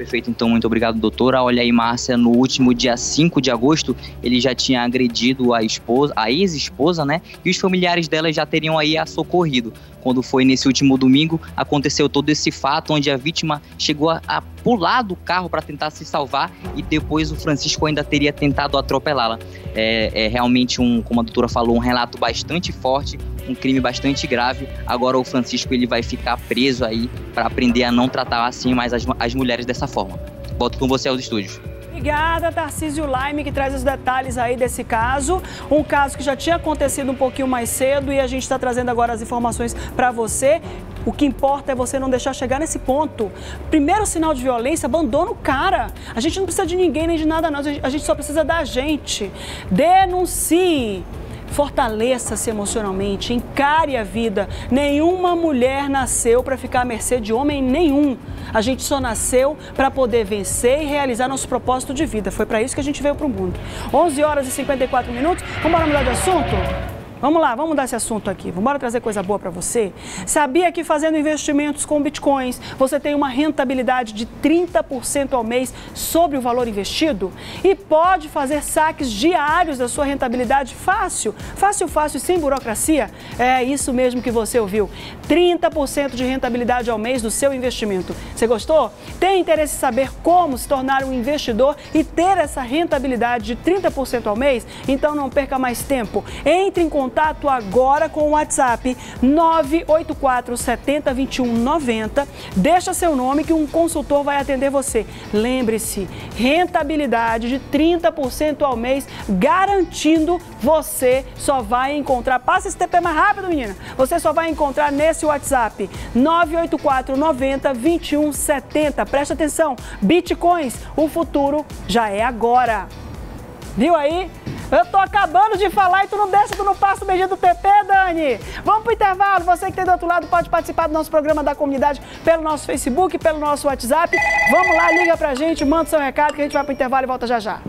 Perfeito, então muito obrigado, doutora. Olha aí, Márcia, no último dia 5 de agosto, ele já tinha agredido a esposa, a ex-esposa, né? E os familiares dela já teriam aí a socorrido quando foi nesse último domingo, aconteceu todo esse fato onde a vítima chegou a, a pular do carro para tentar se salvar e depois o Francisco ainda teria tentado atropelá-la. É, é realmente um, como a doutora falou, um relato bastante forte, um crime bastante grave. Agora o Francisco ele vai ficar preso aí para aprender a não tratar assim mais as, as mulheres dessa forma. Volto com você aos estúdios. Obrigada, Tarcísio Laime, que traz os detalhes aí desse caso. Um caso que já tinha acontecido um pouquinho mais cedo e a gente está trazendo agora as informações para você. O que importa é você não deixar chegar nesse ponto. Primeiro sinal de violência, abandona o cara. A gente não precisa de ninguém nem de nada, não. A gente só precisa da gente. Denuncie. Fortaleça-se emocionalmente, encare a vida. Nenhuma mulher nasceu para ficar à mercê de homem nenhum. A gente só nasceu para poder vencer e realizar nosso propósito de vida. Foi para isso que a gente veio para o mundo. 11 horas e 54 minutos. Vamos mudar de assunto? Vamos lá, vamos mudar esse assunto aqui. Vamos trazer coisa boa para você. Sabia que fazendo investimentos com bitcoins você tem uma rentabilidade de 30% ao mês sobre o valor investido? E pode fazer saques diários da sua rentabilidade fácil, fácil, fácil sem burocracia? É isso mesmo que você ouviu. 30% de rentabilidade ao mês do seu investimento. Você gostou? Tem interesse em saber como se tornar um investidor e ter essa rentabilidade de 30% ao mês? Então não perca mais tempo. Entre em contato contato agora com o WhatsApp 984 70 21 90. Deixa seu nome que um consultor vai atender você. Lembre-se, rentabilidade de 30% ao mês, garantindo você só vai encontrar. Passa esse TP mais rápido, menina. Você só vai encontrar nesse WhatsApp 984 90 21 70. Presta atenção, Bitcoins, o futuro já é agora. Viu aí? Eu tô acabando de falar e tu não deixa, tu não passa o beijinho do TP, Dani. Vamos pro intervalo. Você que tem do outro lado pode participar do nosso programa da comunidade pelo nosso Facebook, pelo nosso WhatsApp. Vamos lá, liga pra gente, manda seu recado que a gente vai pro intervalo e volta já já.